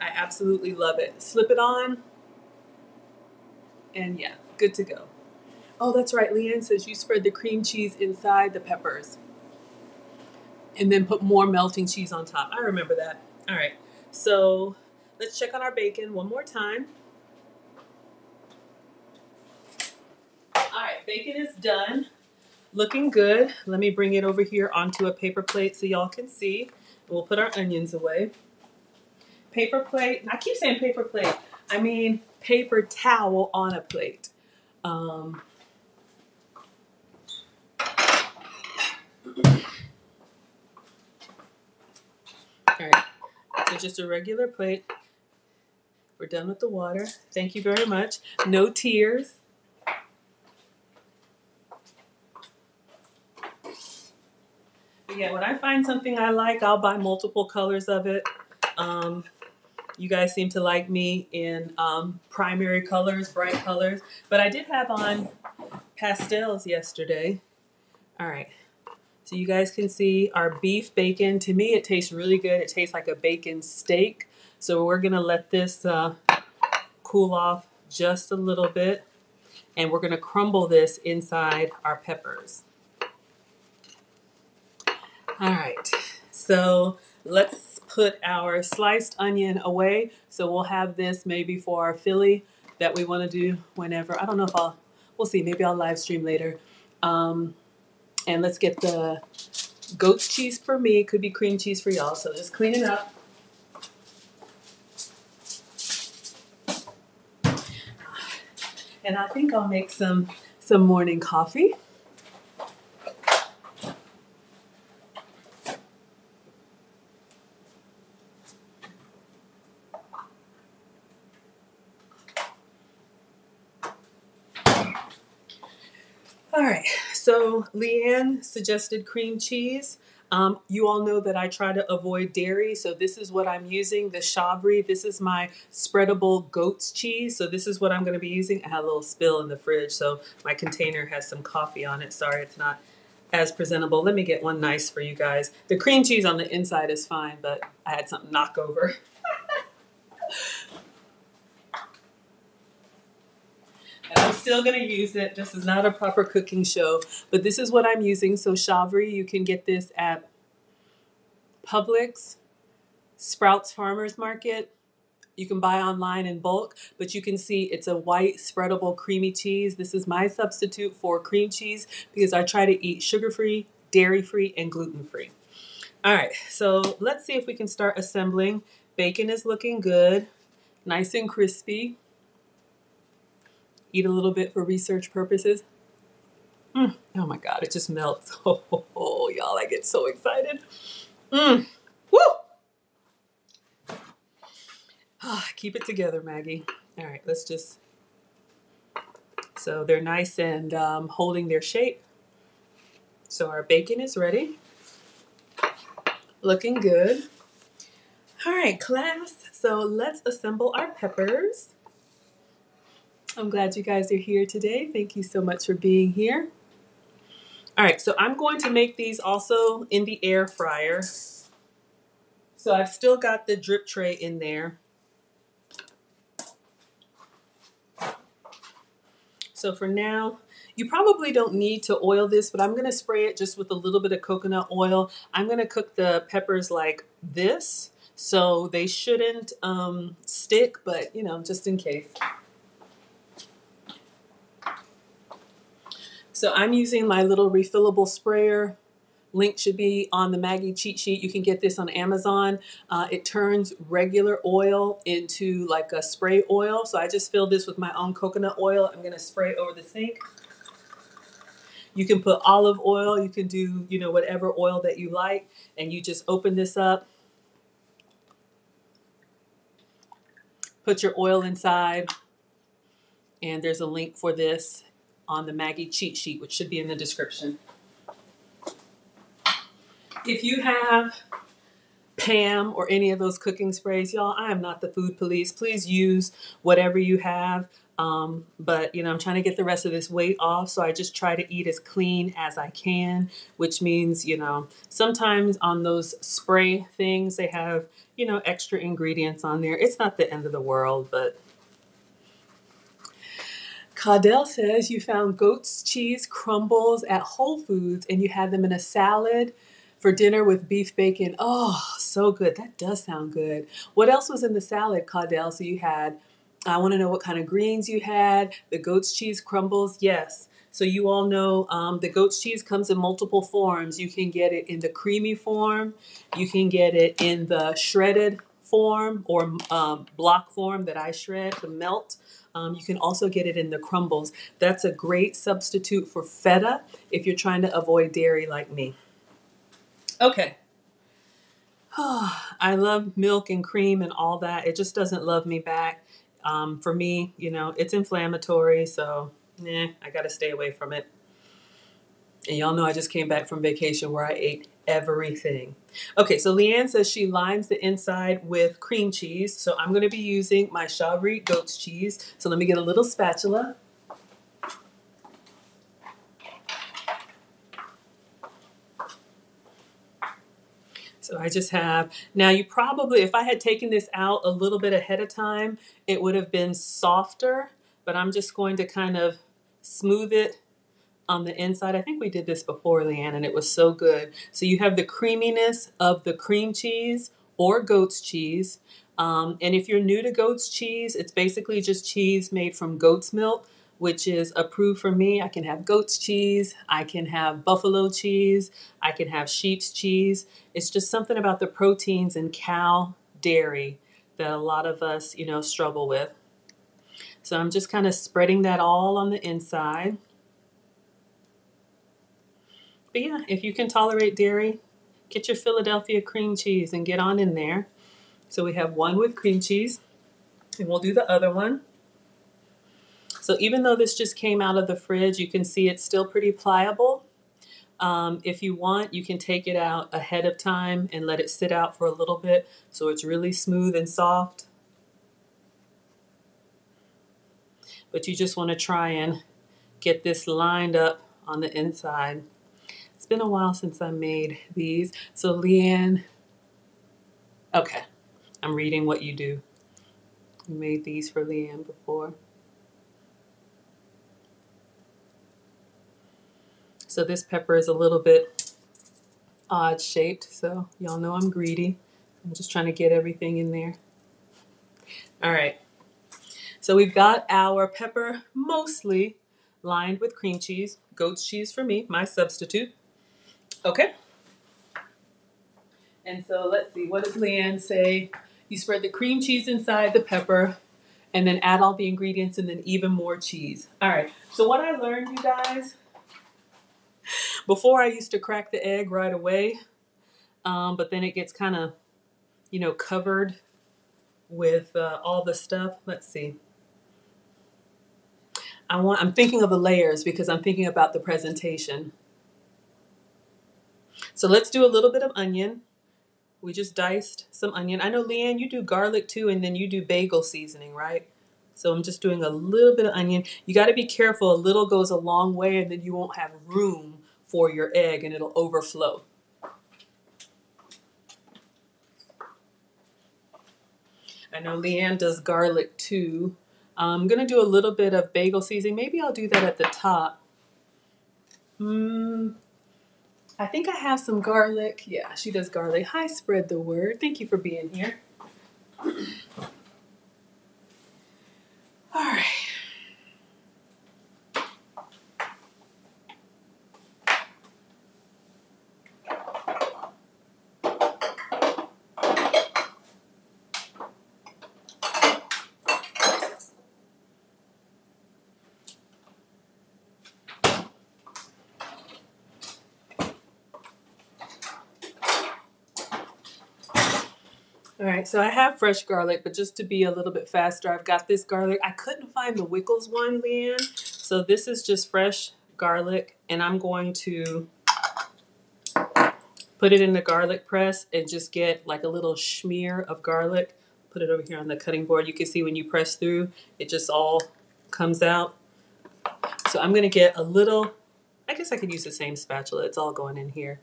I absolutely love it. Slip it on, and yeah, good to go. Oh, that's right. Leanne says you spread the cream cheese inside the peppers and then put more melting cheese on top. I remember that. All right. So let's check on our bacon one more time. All right, bacon is done. Looking good. Let me bring it over here onto a paper plate so y'all can see. We'll put our onions away paper plate. I keep saying paper plate. I mean paper towel on a plate. Um, all right, so just a regular plate. We're done with the water. Thank you very much. No tears. Yeah, when I find something I like, I'll buy multiple colors of it. Um, you guys seem to like me in um, primary colors, bright colors. But I did have on pastels yesterday. All right. So you guys can see our beef bacon. To me, it tastes really good. It tastes like a bacon steak. So we're going to let this uh, cool off just a little bit. And we're going to crumble this inside our peppers. All right. So let's put our sliced onion away. So we'll have this maybe for our Philly that we want to do whenever. I don't know if I'll, we'll see. Maybe I'll live stream later. Um, and let's get the goat's cheese for me. Could be cream cheese for y'all. So just clean it up. And I think I'll make some some morning coffee. So Leanne suggested cream cheese. Um, you all know that I try to avoid dairy, so this is what I'm using, the Chavrie. This is my spreadable goat's cheese, so this is what I'm going to be using. I had a little spill in the fridge, so my container has some coffee on it. Sorry, it's not as presentable. Let me get one nice for you guys. The cream cheese on the inside is fine, but I had something knock over. And I'm still going to use it. This is not a proper cooking show, but this is what I'm using. So Chavrie, you can get this at Publix, Sprouts Farmers Market. You can buy online in bulk, but you can see it's a white spreadable creamy cheese. This is my substitute for cream cheese because I try to eat sugar-free, dairy-free, and gluten-free. All right, so let's see if we can start assembling. Bacon is looking good, nice and crispy eat a little bit for research purposes. Mm. Oh my God, it just melts. Oh, oh, oh, y'all, I get so excited. Mm. Woo! Ah, keep it together, Maggie. All right, let's just. So they're nice and um, holding their shape. So our bacon is ready. Looking good. All right, class. So let's assemble our peppers. I'm glad you guys are here today. Thank you so much for being here. All right, so I'm going to make these also in the air fryer. So I've still got the drip tray in there. So for now, you probably don't need to oil this, but I'm going to spray it just with a little bit of coconut oil. I'm going to cook the peppers like this, so they shouldn't um, stick, but you know, just in case. So I'm using my little refillable sprayer. Link should be on the Maggie cheat sheet. You can get this on Amazon. Uh, it turns regular oil into like a spray oil. So I just fill this with my own coconut oil. I'm going to spray over the sink. You can put olive oil. You can do, you know, whatever oil that you like. And you just open this up. Put your oil inside. And there's a link for this on the Maggie cheat sheet, which should be in the description. If you have Pam or any of those cooking sprays, y'all, I am not the food police. Please use whatever you have. Um, but you know, I'm trying to get the rest of this weight off, so I just try to eat as clean as I can, which means, you know, sometimes on those spray things they have, you know, extra ingredients on there. It's not the end of the world, but Caudell says you found goat's cheese crumbles at Whole Foods and you had them in a salad for dinner with beef bacon. Oh, so good. That does sound good. What else was in the salad, Caudell? So you had, I want to know what kind of greens you had, the goat's cheese crumbles. Yes. So you all know um, the goat's cheese comes in multiple forms. You can get it in the creamy form. You can get it in the shredded form or um, block form that I shred to melt. Um, you can also get it in the crumbles. That's a great substitute for feta if you're trying to avoid dairy like me. Okay. I love milk and cream and all that. It just doesn't love me back. Um, for me, you know, it's inflammatory, so nah, I got to stay away from it. And y'all know I just came back from vacation where I ate everything. Okay, so Leanne says she lines the inside with cream cheese. So I'm going to be using my Chavrie goat's cheese. So let me get a little spatula. So I just have, now you probably, if I had taken this out a little bit ahead of time, it would have been softer, but I'm just going to kind of smooth it on the inside. I think we did this before, Leanne, and it was so good. So you have the creaminess of the cream cheese or goat's cheese. Um, and if you're new to goat's cheese, it's basically just cheese made from goat's milk, which is approved for me. I can have goat's cheese, I can have buffalo cheese, I can have sheep's cheese. It's just something about the proteins in cow dairy that a lot of us, you know, struggle with. So I'm just kind of spreading that all on the inside. But yeah, if you can tolerate dairy, get your Philadelphia cream cheese and get on in there. So we have one with cream cheese, and we'll do the other one. So even though this just came out of the fridge, you can see it's still pretty pliable. Um, if you want, you can take it out ahead of time and let it sit out for a little bit so it's really smooth and soft. But you just want to try and get this lined up on the inside. Been a while since I made these. So Leanne, okay, I'm reading what you do. You made these for Leanne before. So this pepper is a little bit odd shaped, so y'all know I'm greedy. I'm just trying to get everything in there. All right. So we've got our pepper mostly lined with cream cheese, goat's cheese for me, my substitute. Okay. And so let's see, what does Leanne say? You spread the cream cheese inside the pepper and then add all the ingredients and then even more cheese. All right. So what I learned, you guys, before I used to crack the egg right away, um, but then it gets kind of, you know, covered with uh, all the stuff. Let's see. I want. I'm thinking of the layers because I'm thinking about the presentation. So let's do a little bit of onion. We just diced some onion. I know Leanne, you do garlic too, and then you do bagel seasoning, right? So I'm just doing a little bit of onion. You got to be careful. A little goes a long way, and then you won't have room for your egg and it'll overflow. I know Leanne does garlic too. I'm going to do a little bit of bagel seasoning. Maybe I'll do that at the top. Hmm. I think I have some garlic. Yeah, she does garlic. Hi, spread the word. Thank you for being here. All right. All right, so I have fresh garlic, but just to be a little bit faster, I've got this garlic. I couldn't find the Wickles one, Leanne. So this is just fresh garlic, and I'm going to put it in the garlic press and just get like a little smear of garlic. Put it over here on the cutting board. You can see when you press through, it just all comes out. So I'm gonna get a little, I guess I could use the same spatula. It's all going in here.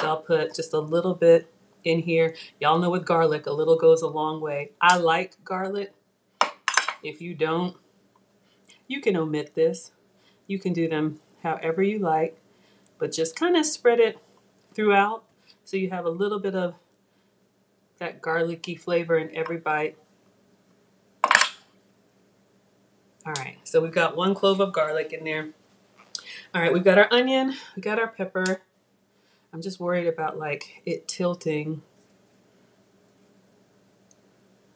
So I'll put just a little bit in here. Y'all know with garlic, a little goes a long way. I like garlic. If you don't, you can omit this. You can do them however you like, but just kind of spread it throughout so you have a little bit of that garlicky flavor in every bite. All right, so we've got one clove of garlic in there. All right, we've got our onion, we got our pepper, I'm just worried about like it tilting.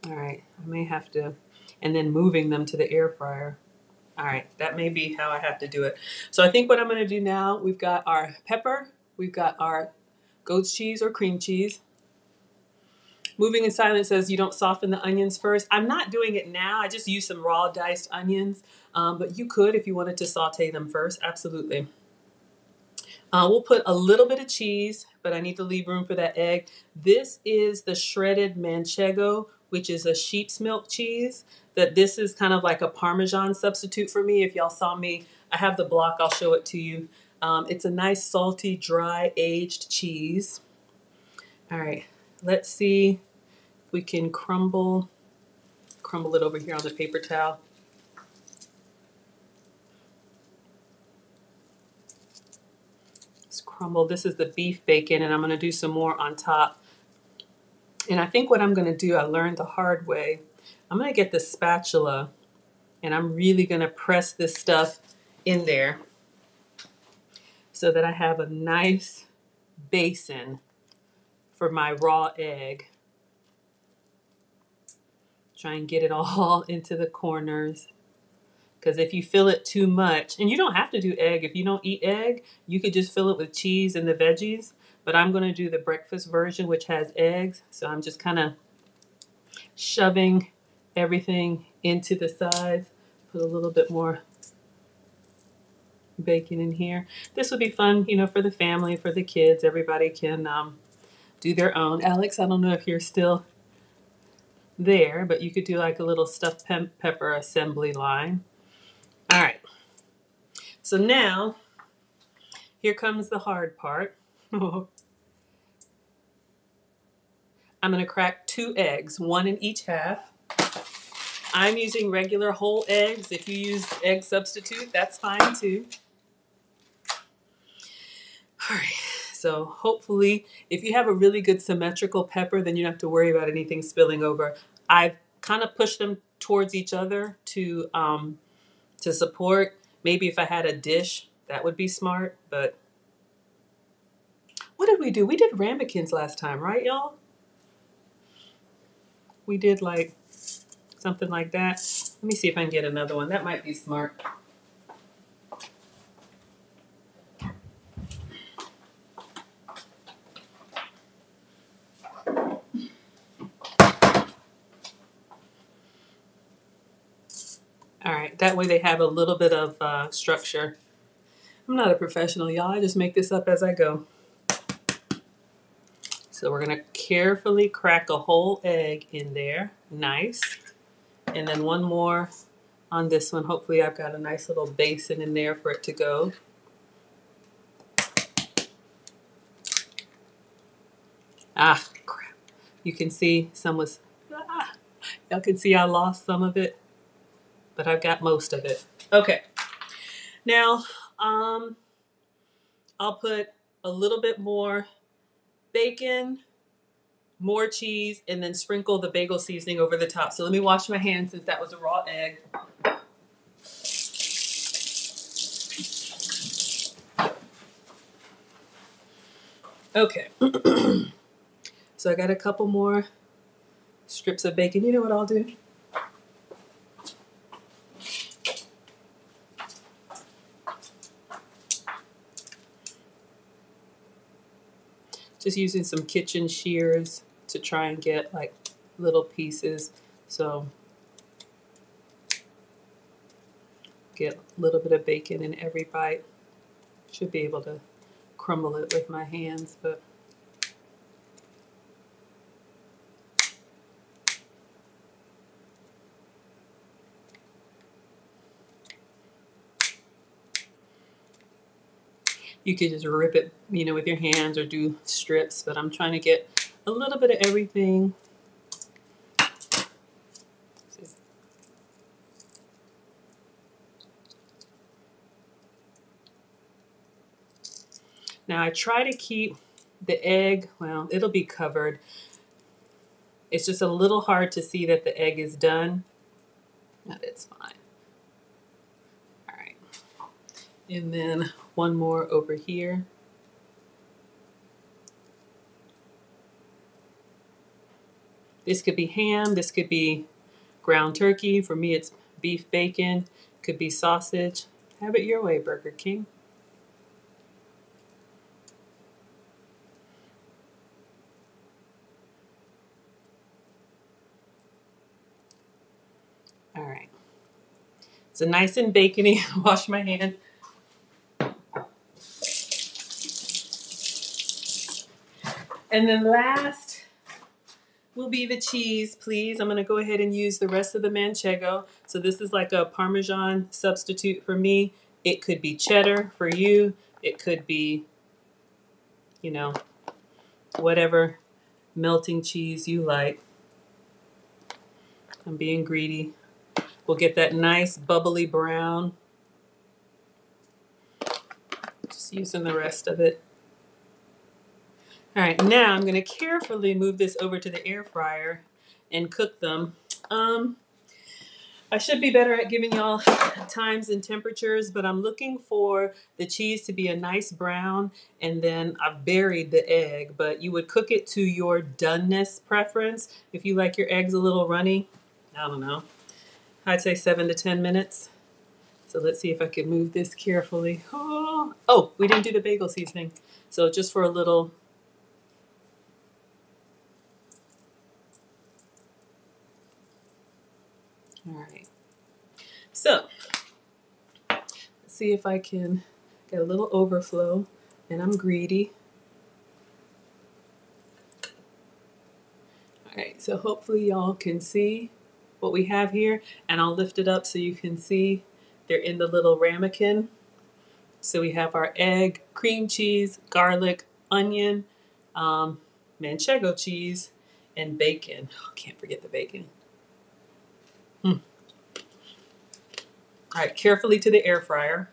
All right, I may have to, and then moving them to the air fryer. All right, that may be how I have to do it. So I think what I'm gonna do now, we've got our pepper, we've got our goat's cheese or cream cheese. Moving in silence says you don't soften the onions first. I'm not doing it now. I just use some raw diced onions, um, but you could if you wanted to saute them first. Absolutely. Uh, we'll put a little bit of cheese, but I need to leave room for that egg. This is the shredded manchego, which is a sheep's milk cheese. That this is kind of like a Parmesan substitute for me. If y'all saw me, I have the block, I'll show it to you. Um, it's a nice salty, dry, aged cheese. All right, let's see if we can crumble, crumble it over here on the paper towel. Crumble. This is the beef bacon, and I'm going to do some more on top. And I think what I'm going to do, I learned the hard way. I'm going to get the spatula, and I'm really going to press this stuff in there so that I have a nice basin for my raw egg. Try and get it all into the corners. Because if you fill it too much, and you don't have to do egg, if you don't eat egg, you could just fill it with cheese and the veggies. But I'm going to do the breakfast version, which has eggs. So I'm just kind of shoving everything into the sides. Put a little bit more bacon in here. This would be fun, you know, for the family, for the kids. Everybody can um, do their own. Alex, I don't know if you're still there, but you could do like a little stuffed pe- pepper assembly line. All right. So now, here comes the hard part. I'm going to crack two eggs, one in each half. I'm using regular whole eggs. If you use egg substitute, that's fine too. All right. So hopefully, if you have a really good symmetrical pepper, then you don't have to worry about anything spilling over. I've kind of pushed them towards each other to um, to support. Maybe if I had a dish, that would be smart. But what did we do? We did ramekins last time, right, y'all? We did like something like that. Let me see if I can get another one. That might be smart. All right, that way they have a little bit of uh, structure. I'm not a professional, y'all. I just make this up as I go. So we're gonna carefully crack a whole egg in there. Nice. And then one more on this one. Hopefully I've got a nice little basin in there for it to go. Ah, crap. You can see some was, ah, y'all can see I lost some of it, but I've got most of it. Okay. Now, um, I'll put a little bit more bacon, more cheese, and then sprinkle the bagel seasoning over the top. So let me wash my hands since that was a raw egg. Okay. so I got a couple more strips of bacon. You know what I'll do? Just using some kitchen shears to try and get like little pieces. So get a little bit of bacon in every bite. Should be able to crumble it with my hands, but you could just rip it, you know, with your hands or do strips, but I'm trying to get a little bit of everything. Now I try to keep the egg, well, it'll be covered. It's just a little hard to see that the egg is done, but it's fine. All right. And then one more over here. This could be ham, this could be ground turkey. For me, it's beef bacon, could be sausage. Have it your way, Burger King. All right. It's so nice and bacony. Wash my hands. And then last will be the cheese, please. I'm gonna go ahead and use the rest of the manchego. So this is like a Parmesan substitute for me. It could be cheddar for you. It could be, you know, whatever melting cheese you like. I'm being greedy. We'll get that nice bubbly brown. Just using the rest of it. All right, now I'm going to carefully move this over to the air fryer and cook them. Um, I should be better at giving y'all times and temperatures, but I'm looking for the cheese to be a nice brown, and then I've buried the egg, but you would cook it to your doneness preference. If you like your eggs a little runny, I don't know, I'd say seven to 10 minutes. So let's see if I can move this carefully. Oh, oh we didn't do the bagel seasoning. So just for a little All right. So, let's see if I can get a little overflow, and I'm greedy. All right, so hopefully y'all can see what we have here, and I'll lift it up so you can see they're in the little ramekin. So we have our egg, cream cheese, garlic, onion, um, manchego cheese, and bacon. Oh, can't forget the bacon. Hmm. All right, carefully to the air fryer.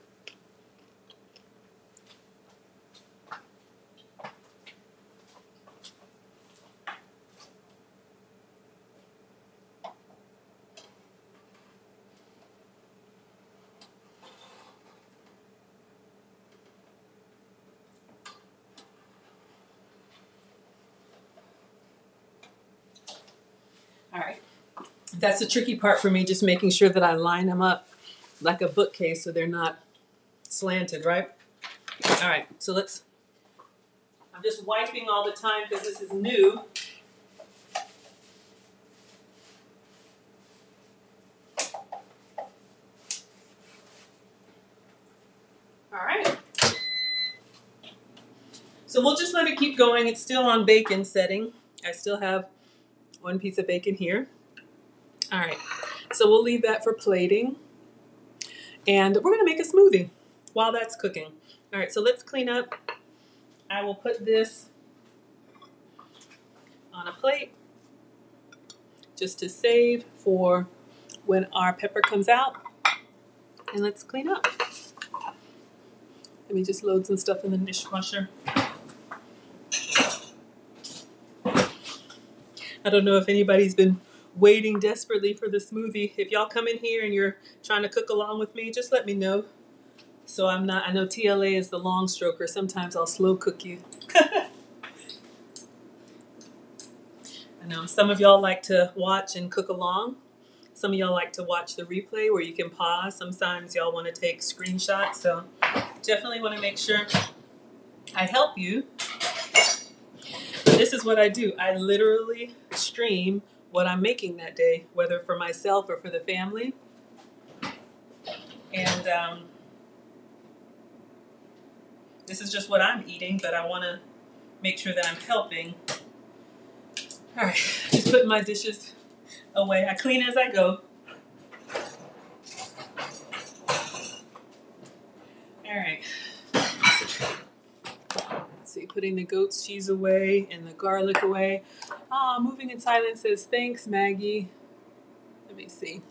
All right. That's the tricky part for me, just making sure that I line them up like a bookcase so they're not slanted, right? All right, so let's, I'm just wiping all the time because this is new. All right. So we'll just let it keep going. It's still on bacon setting. I still have one piece of bacon here. All right, so we'll leave that for plating. And we're gonna make a smoothie while that's cooking. All right, so let's clean up. I will put this on a plate just to save for when our pepper comes out. And let's clean up. Let me just load some stuff in the dishwasher. I don't know if anybody's been waiting desperately for the smoothie. If y'all come in here and you're trying to cook along with me, just let me know. So I'm not, I know TLA is the long stroker. Sometimes I'll slow cook you. I know some of y'all like to watch and cook along. Some of y'all like to watch the replay where you can pause. Sometimes y'all want to take screenshots. So definitely want to make sure I help you. This is what I do. I literally stream what I'm making that day, whether for myself or for the family. And um, this is just what I'm eating, but I want to make sure that I'm helping. All right, just putting my dishes away. I clean as I go. All right. Let's see, putting the goat's cheese away and the garlic away. Ah, moving in silence says, thanks, Maggie. Let me see.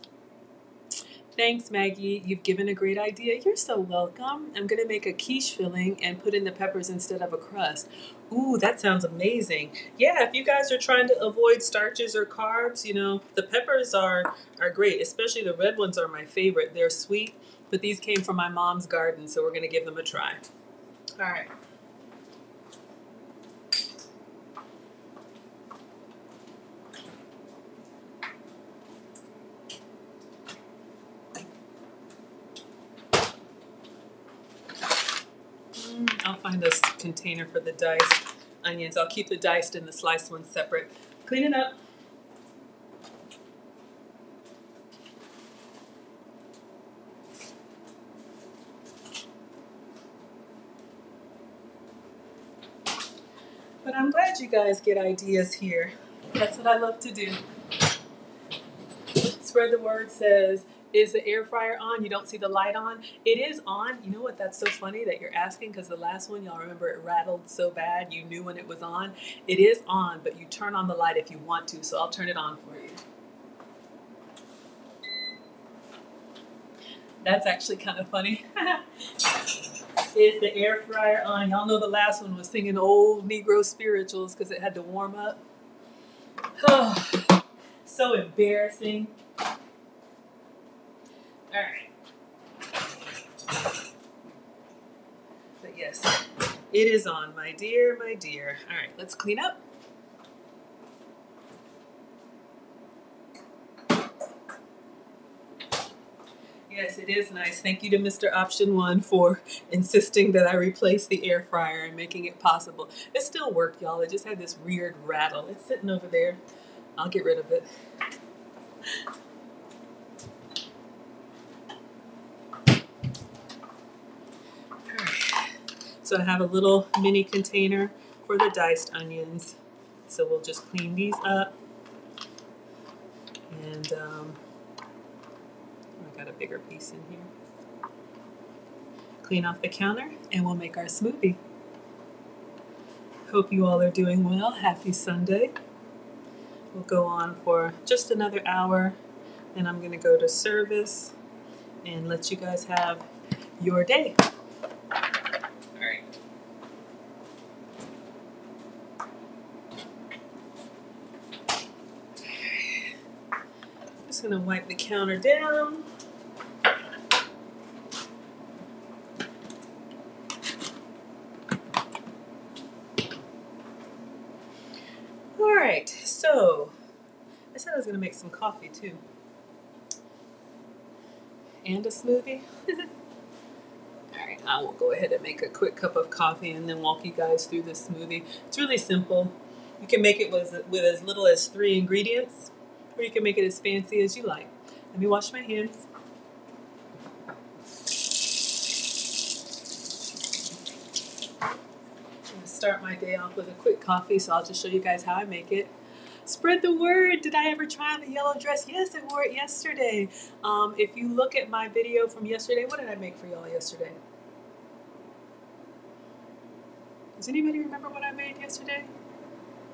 Thanks, Maggie. You've given a great idea. You're so welcome. I'm going to make a quiche filling and put in the peppers instead of a crust. Ooh, that sounds amazing. Yeah, if you guys are trying to avoid starches or carbs, you know, the peppers are, are great. Especially the red ones are my favorite. They're sweet, but these came from my mom's garden, so we're going to give them a try. All right. Mm, I'll find a container for the diced onions. I'll keep the diced and the sliced ones separate. Clean it up. But I'm glad you guys get ideas here. That's what I love to do. Spread the word says, is the air fryer on? You don't see the light on? It is on. You know what? That's so funny that you're asking because the last one, y'all remember it rattled so bad you knew when it was on. It is on, but you turn on the light if you want to, so I'll turn it on for you. That's actually kind of funny. is the air fryer on? Y'all know the last one was singing old Negro spirituals because it had to warm up. So embarrassing. All right. But yes, it is on, my dear, my dear. All right, let's clean up. Yes, it is nice. Thank you to Mr. Option One for insisting that I replace the air fryer and making it possible. It still worked, y'all. It just had this weird rattle. It's sitting over there. I'll get rid of it. So I have a little mini container for the diced onions. So we'll just clean these up. And um, I got a bigger piece in here. Clean off the counter and we'll make our smoothie. Hope you all are doing well. Happy Sunday. We'll go on for just another hour. Then I'm going to go to service and let you guys have your day. All right. Just to wipe the counter down. All right, so I said I was to make some coffee too. And a smoothie. All right, I will go ahead and make a quick cup of coffee and then walk you guys through the smoothie. It's really simple. You can make it with, with as little as three ingredients, or you can make it as fancy as you like. Let me wash my hands. Start my day off with a quick coffee, so I'll just show you guys how I make it. Spread the word. Did I ever try on the yellow dress? Yes, I wore it yesterday. Um, if you look at my video from yesterday, what did I make for y'all yesterday? Does anybody remember what I made yesterday?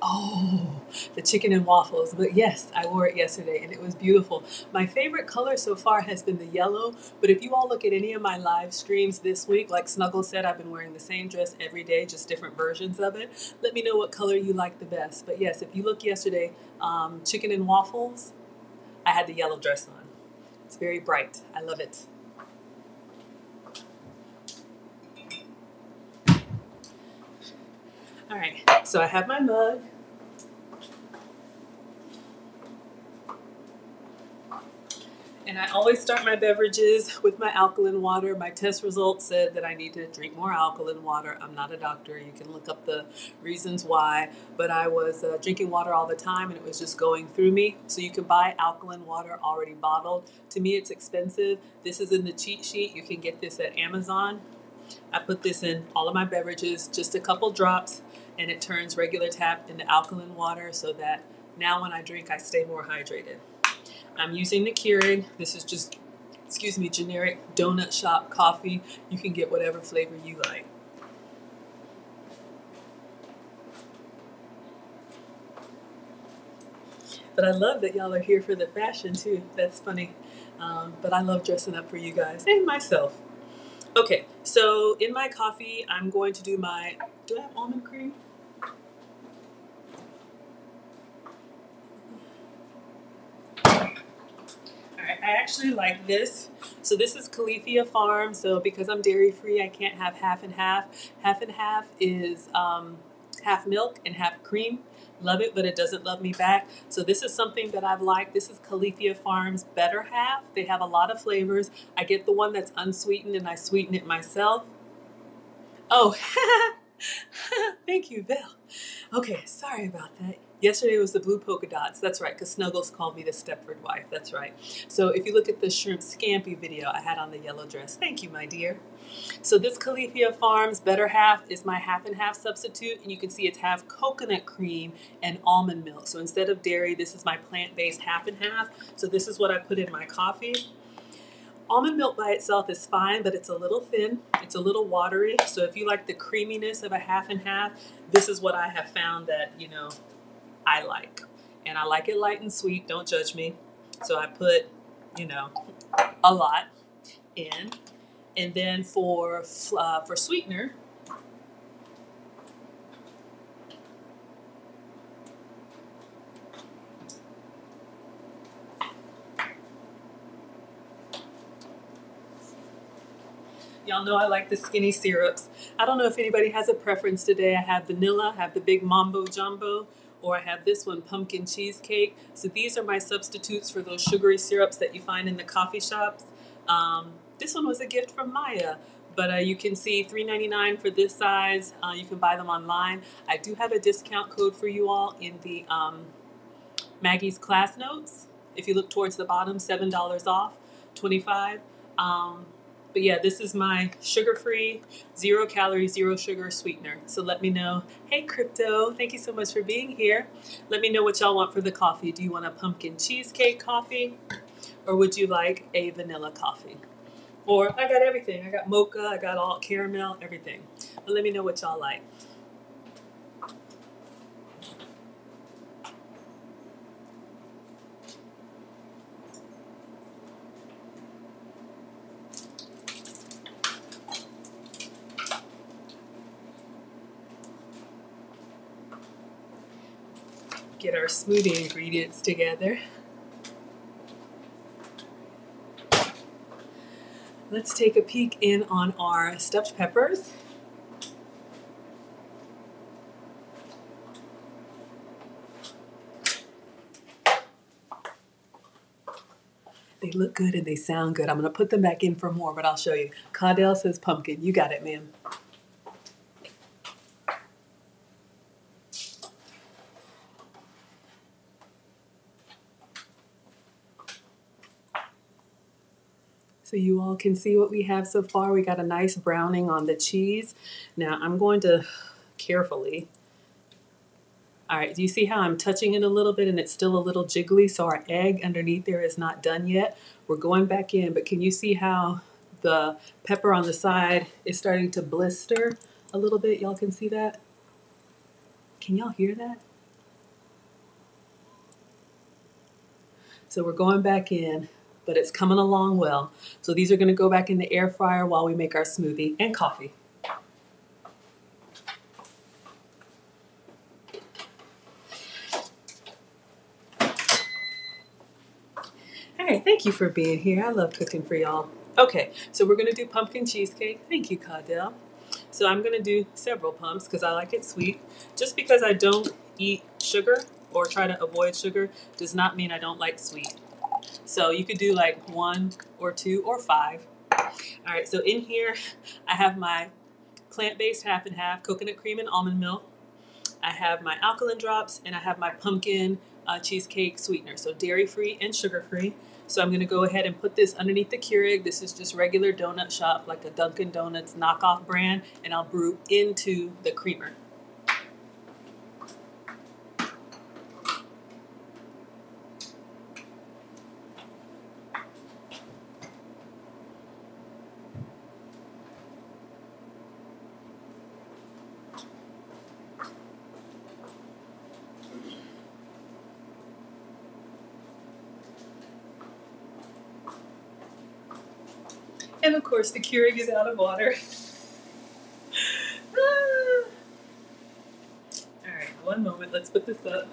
Oh, the chicken and waffles. But yes, I wore it yesterday and it was beautiful. My favorite color so far has been the yellow. But if you all look at any of my live streams this week, like Snuggle said, I've been wearing the same dress every day, just different versions of it. Let me know what color you like the best. But yes, if you look yesterday, um, chicken and waffles, I had the yellow dress on. It's very bright. I love it. All right, so I have my mug. And I always start my beverages with my alkaline water. My test results said that I need to drink more alkaline water. I'm not a doctor. You can look up the reasons why. But I was uh, drinking water all the time and it was just going through me. So you can buy alkaline water already bottled. To me, it's expensive. This is in the cheat sheet. You can get this at Amazon. I put this in all of my beverages, just a couple drops, and it turns regular tap into alkaline water so that now when I drink, I stay more hydrated. I'm using the Keurig. This is just, excuse me, generic donut shop coffee. You can get whatever flavor you like. But I love that y'all are here for the fashion too. That's funny. Um, but I love dressing up for you guys and myself. Okay, so in my coffee, I'm going to do my. Do I have almond cream? I actually like this. So this is Califia Farm. So because I'm dairy free, I can't have half and half. Half and half is um, half milk and half cream. Love it, but it doesn't love me back. So this is something that I've liked. This is Califia Farm's Better Half. They have a lot of flavors. I get the one that's unsweetened and I sweeten it myself. Oh, thank you, Bill. Okay, sorry about that. Yesterday was the blue polka dots. That's right, because Snuggles called me the Stepford wife. That's right. So if you look at the shrimp scampi video I had on the yellow dress, thank you, my dear. So this Califia Farms Better Half is my half and half substitute, and you can see it's half coconut cream and almond milk. So instead of dairy, this is my plant-based half and half. So this is what I put in my coffee. Almond milk by itself is fine, but it's a little thin. It's a little watery. So if you like the creaminess of a half and half, this is what I have found that, you know, I like. And I like it light and sweet. Don't judge me. So I put, you know, a lot in. And then for uh, for sweetener, Y'all know I like the skinny syrups. I don't know if anybody has a preference today. I have vanilla, I have the big mambo jumbo, or I have this one, pumpkin cheesecake. So these are my substitutes for those sugary syrups that you find in the coffee shops. Um, this one was a gift from Maya, but uh, you can see $3.99 for this size. Uh, you can buy them online. I do have a discount code for you all in the um, Maggie's class notes. If you look towards the bottom, $7 off, 25 um, But yeah, this is my sugar-free, zero calorie, zero sugar sweetener. So let me know. Hey, Crypto, thank you so much for being here. Let me know what y'all want for the coffee. Do you want a pumpkin cheesecake coffee? Or would you like a vanilla coffee? Or I got everything. I got mocha, I got all caramel, everything. But let me know what y'all like. Get our smoothie ingredients together. Let's take a peek in on our stuffed peppers. They look good and they sound good. I'm going to put them back in for more, but I'll show you. Caudell says pumpkin. You got it, ma'am. So you all can see what we have so far. We got a nice browning on the cheese. Now I'm going to carefully all right, do you see how I'm touching it a little bit and it's still a little jiggly? So our egg underneath there is not done yet. We're going back in, but can you see how the pepper on the side is starting to blister a little bit? Y'all can see that? Can y'all hear that? So we're going back in, but it's coming along well. So these are gonna go back in the air fryer while we make our smoothie and coffee. All right, thank you for being here. I love cooking for y'all. Okay, so we're gonna do pumpkin cheesecake. Thank you, Caudell. So I'm gonna do several pumps because I like it sweet. Just because I don't eat sugar or try to avoid sugar does not mean I don't like sweet. So you could do like one or two or five. All right, so in here I have my plant-based half and half coconut cream and almond milk. I have my alkaline drops and I have my pumpkin uh, cheesecake sweetener. So dairy-free and sugar-free. So I'm going to go ahead and put this underneath the Keurig. This is just regular donut shop, like a Dunkin' Donuts knockoff brand, and I'll brew into the creamer. And of course, the Keurig is out of water. Ah. All right, one moment. Let's put this up.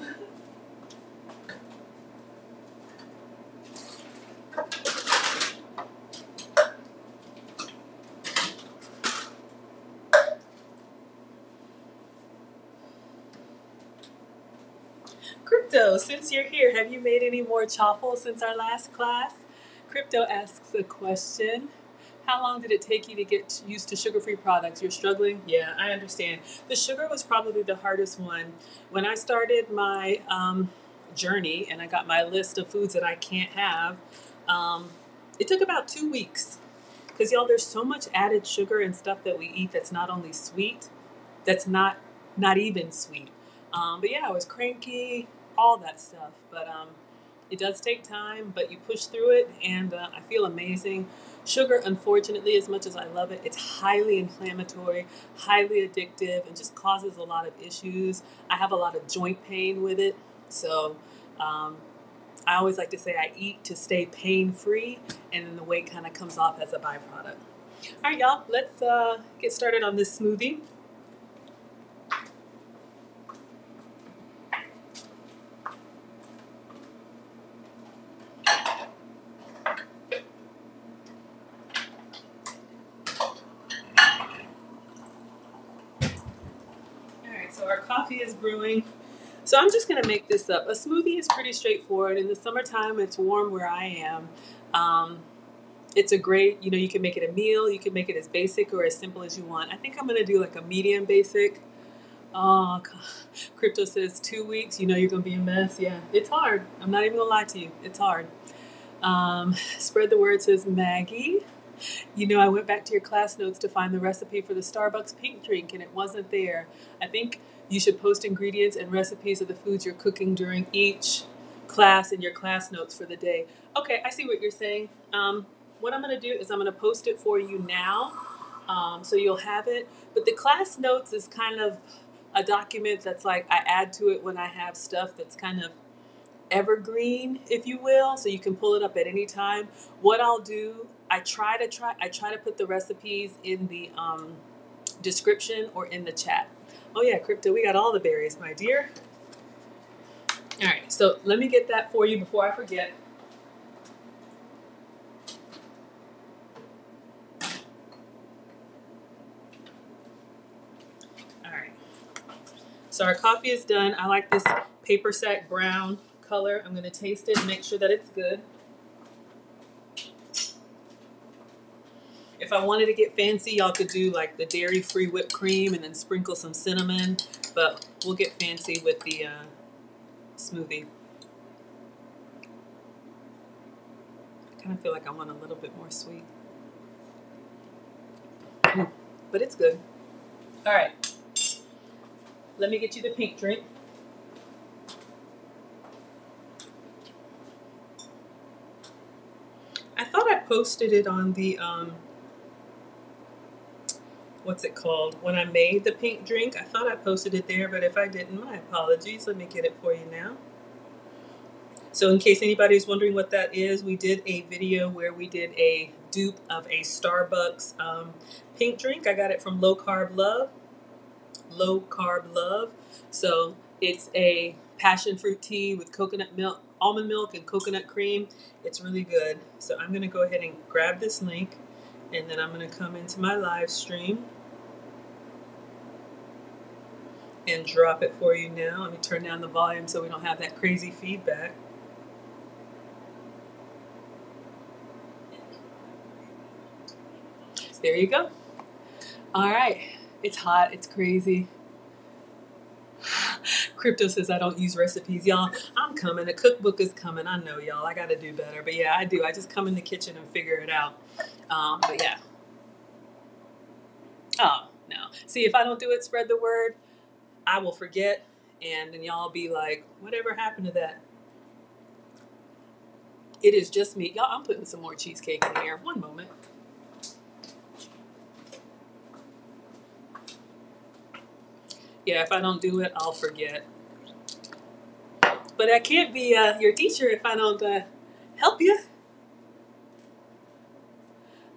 Crypto, since you're here, have you made any more chaffle since our last class? Crypto asks a question. How long did it take you to get used to sugar-free products? You're struggling? Yeah, I understand. The sugar was probably the hardest one. When I started my um, journey and I got my list of foods that I can't have, um, it took about two weeks. Because y'all, there's so much added sugar and stuff that we eat that's not only sweet, that's not not even sweet. Um, but yeah, I was cranky, all that stuff. But um, it does take time, but you push through it, and uh, I feel amazing. Sugar, unfortunately, as much as I love it, it's highly inflammatory, highly addictive, and just causes a lot of issues. I have a lot of joint pain with it, so um, I always like to say I eat to stay pain free, and then the weight kind of comes off as a byproduct. All right, y'all, let's uh, get started on this smoothie. All right, so our brewing. So I'm just gonna make this up. A smoothie is pretty straightforward. In the summertime, it's warm where I am. Um, it's a great, you know, you can make it a meal. You can make it as basic or as simple as you want. I think I'm gonna do like a medium basic. Oh, c- crypto says two weeks. You know you're gonna be a mess. Yeah, it's hard. I'm not even gonna lie to you. It's hard. Um, spread the word says Maggie. You know, I went back to your class notes to find the recipe for the Starbucks pink drink and it wasn't there. I think you should post ingredients and recipes of the foods you're cooking during each class in your class notes for the day. Okay, I see what you're saying. Um, what I'm going to do is I'm going to post it for you now um, so you'll have it. But the class notes is kind of a document that's like I add to it when I have stuff that's kind of evergreen, if you will, so you can pull it up at any time. What I'll do, I try to try I try to put the recipes in the um, description or in the chat. Oh yeah, crypto, we got all the berries, my dear. All right, so let me get that for you before I forget. All right, so our coffee is done. I like this paper sack brown color. I'm gonna taste it and make sure that it's good. If I wanted to get fancy, y'all could do like the dairy-free whipped cream and then sprinkle some cinnamon, but we'll get fancy with the uh, smoothie. I kind of feel like I want a little bit more sweet, but it's good. All right, let me get you the pink drink. I thought I posted it on the um, what's it called? When I made the pink drink, I thought I posted it there, but if I didn't, my apologies. Let me get it for you now. So, in case anybody's wondering what that is, we did a video where we did a dupe of a Starbucks um, pink drink. I got it from Low Carb Love. Low Carb Love. So, it's a passion fruit tea with coconut milk, almond milk, and coconut cream. It's really good. So, I'm going to go ahead and grab this link and then I'm going to come into my live stream and drop it for you now. Let me turn down the volume so we don't have that crazy feedback. There you go. All right. It's hot. It's crazy. Crypto says I don't use recipes. Y'all, I'm coming. The cookbook is coming. I know, y'all. I got to do better. But yeah, I do. I just come in the kitchen and figure it out. Um, but yeah. Oh, no. See, if I don't do it, spread the word, I will forget. And then y'all be like, whatever happened to that? It is just me. Y'all, I'm putting some more cheesecake in here. One moment. Yeah, if I don't do it, I'll forget. But I can't be uh, your teacher if I don't uh, help you.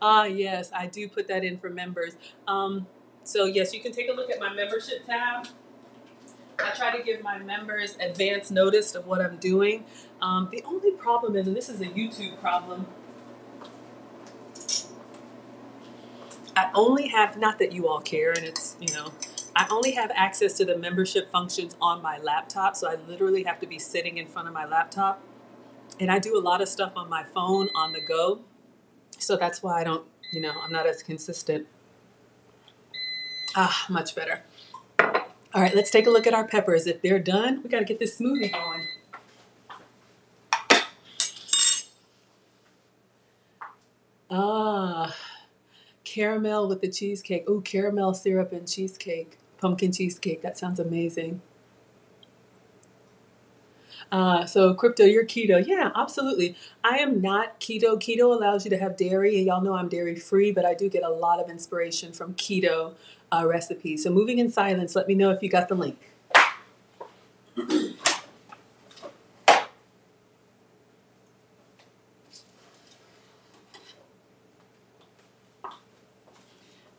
Ah, yes, I do put that in for members. Um, so, yes, you can take a look at my membership tab. I try to give my members advance notice of what I'm doing. Um, the only problem is, and this is a YouTube problem, I only have, not that you all care, and it's, you know, I only have access to the membership functions on my laptop. So I literally have to be sitting in front of my laptop. And I do a lot of stuff on my phone on the go. So that's why I don't, you know, I'm not as consistent. Ah, much better. All right, let's take a look at our peppers. If they're done, we got to get this smoothie going. Ah, caramel with the cheesecake. Ooh, caramel syrup and cheesecake. Pumpkin cheesecake. That sounds amazing. Uh, so crypto, you're keto. Yeah, absolutely. I am not keto. Keto allows you to have dairy, and y'all know I'm dairy free, but I do get a lot of inspiration from keto uh, recipes. So moving in silence, let me know if you got the link.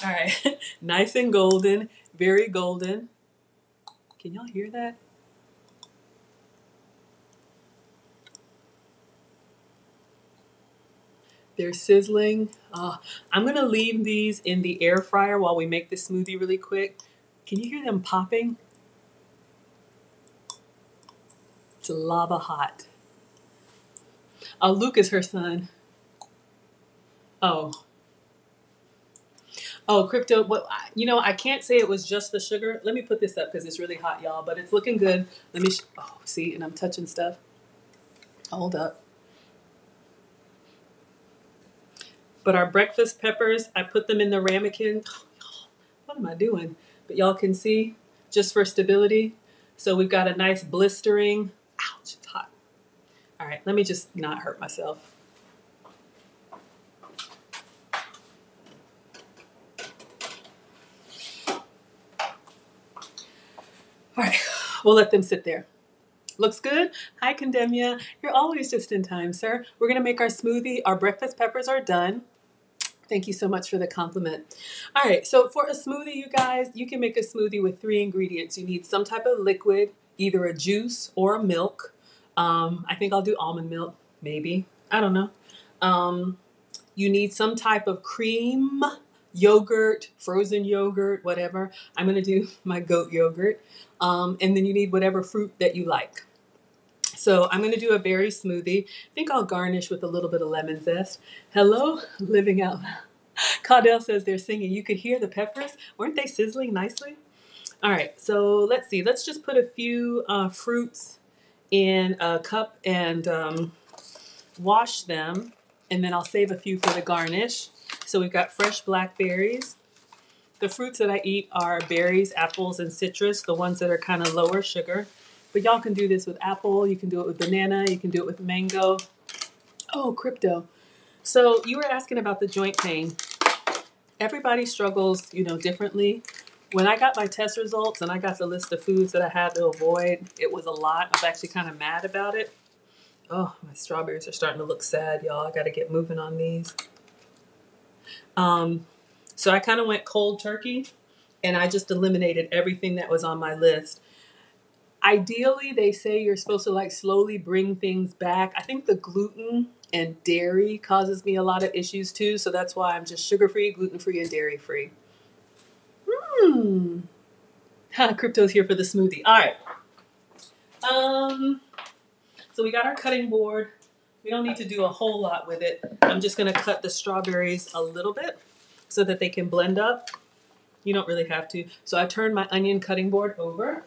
All right, nice and golden, very golden. Can y'all hear that? They're sizzling. Uh, I'm gonna leave these in the air fryer while we make the smoothie really quick. Can you hear them popping? It's lava hot. Uh, Luke is her son. Oh, oh, crypto. What? You know, I can't say it was just the sugar. Let me put this up because it's really hot, y'all. But it's looking good. Let me. Sh- oh, see, and I'm touching stuff. Hold up. But our breakfast peppers, I put them in the ramekin. What am I doing? But y'all can see, just for stability. So we've got a nice blistering. Ouch, it's hot. All right, let me just not hurt myself. All right, we'll let them sit there. Looks good? Hi, Condemnia. You're always just in time, sir. We're gonna make our smoothie. Our breakfast peppers are done. Thank you so much for the compliment. All right, so for a smoothie, you guys, you can make a smoothie with three ingredients. You need some type of liquid, either a juice or a milk. Um, I think I'll do almond milk, maybe. I don't know. Um, you need some type of cream, yogurt, frozen yogurt, whatever. I'm gonna do my goat yogurt. Um, and then you need whatever fruit that you like. So I'm going to do a berry smoothie. I think I'll garnish with a little bit of lemon zest. Hello, living out. Caudell says they're singing. You could hear the peppers. Weren't they sizzling nicely? All right, so let's see. Let's just put a few uh, fruits in a cup and um, wash them. And then I'll save a few for the garnish. So we've got fresh blackberries. The fruits that I eat are berries, apples, and citrus, the ones that are kind of lower sugar. But y'all can do this with apple, you can do it with banana, you can do it with mango. Oh, crypto. So you were asking about the joint pain. Everybody struggles, you know, differently. When I got my test results and I got the list of foods that I had to avoid, it was a lot. I was actually kind of mad about it. Oh, my strawberries are starting to look sad, y'all. I got to get moving on these. Um, so I kind of went cold turkey and I just eliminated everything that was on my list. Ideally, they say you're supposed to like slowly bring things back. I think the gluten and dairy causes me a lot of issues too, so that's why I'm just sugar free, gluten free, and dairy free. Hmm. Crypto's here for the smoothie. All right. Um. So we got our cutting board. We don't need to do a whole lot with it. I'm just gonna cut the strawberries a little bit so that they can blend up. You don't really have to. So I turned my onion cutting board over.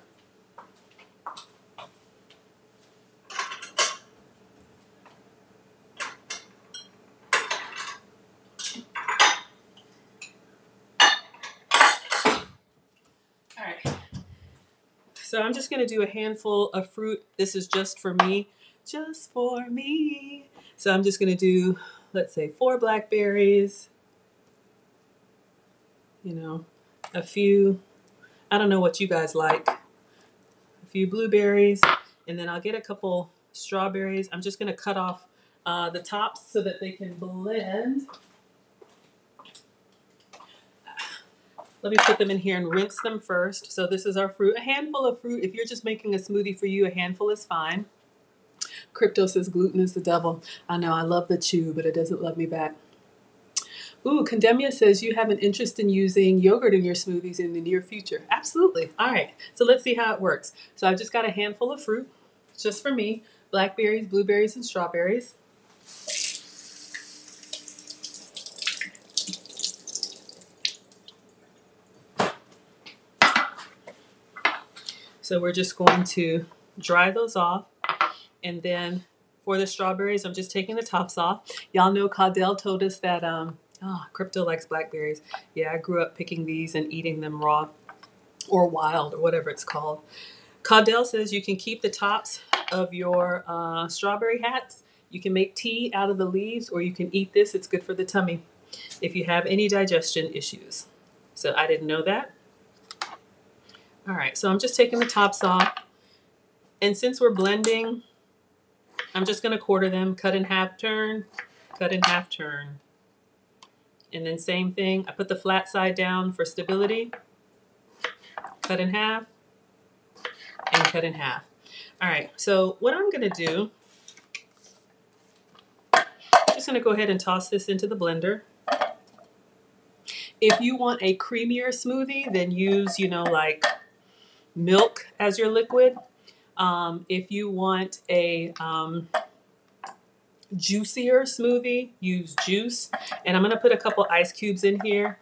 So I'm just going to do a handful of fruit. This is just for me. Just for me. So I'm just going to do, let's say, four blackberries, you know, a few, I don't know what you guys like, a few blueberries, and then I'll get a couple strawberries. I'm just going to cut off uh, the tops so that they can blend. Let me put them in here and rinse them first. So this is our fruit. A handful of fruit. If you're just making a smoothie for you, a handful is fine. Crypto says gluten is the devil. I know, I love the chew, but it doesn't love me back. Ooh, Condemnia says you have an interest in using yogurt in your smoothies in the near future. Absolutely. All right. So let's see how it works. So I've just got a handful of fruit, just for me blackberries, blueberries, and strawberries. So we're just going to dry those off. And then for the strawberries, I'm just taking the tops off. Y'all know Caudell told us that um, oh, Crypto likes blackberries. Yeah, I grew up picking these and eating them raw or wild or whatever it's called. Caudell says you can keep the tops of your uh, strawberry hats. You can make tea out of the leaves or you can eat this. It's good for the tummy if you have any digestion issues. So I didn't know that. All right, so I'm just taking the tops off. And since we're blending, I'm just gonna quarter them, cut in half turn, cut in half turn. And then same thing, I put the flat side down for stability, cut in half, and cut in half. All right, so what I'm gonna do, I'm just gonna go ahead and toss this into the blender. If you want a creamier smoothie, then use, you know, like milk as your liquid. Um, if you want a um, juicier smoothie, use juice. And I'm going to put a couple ice cubes in here.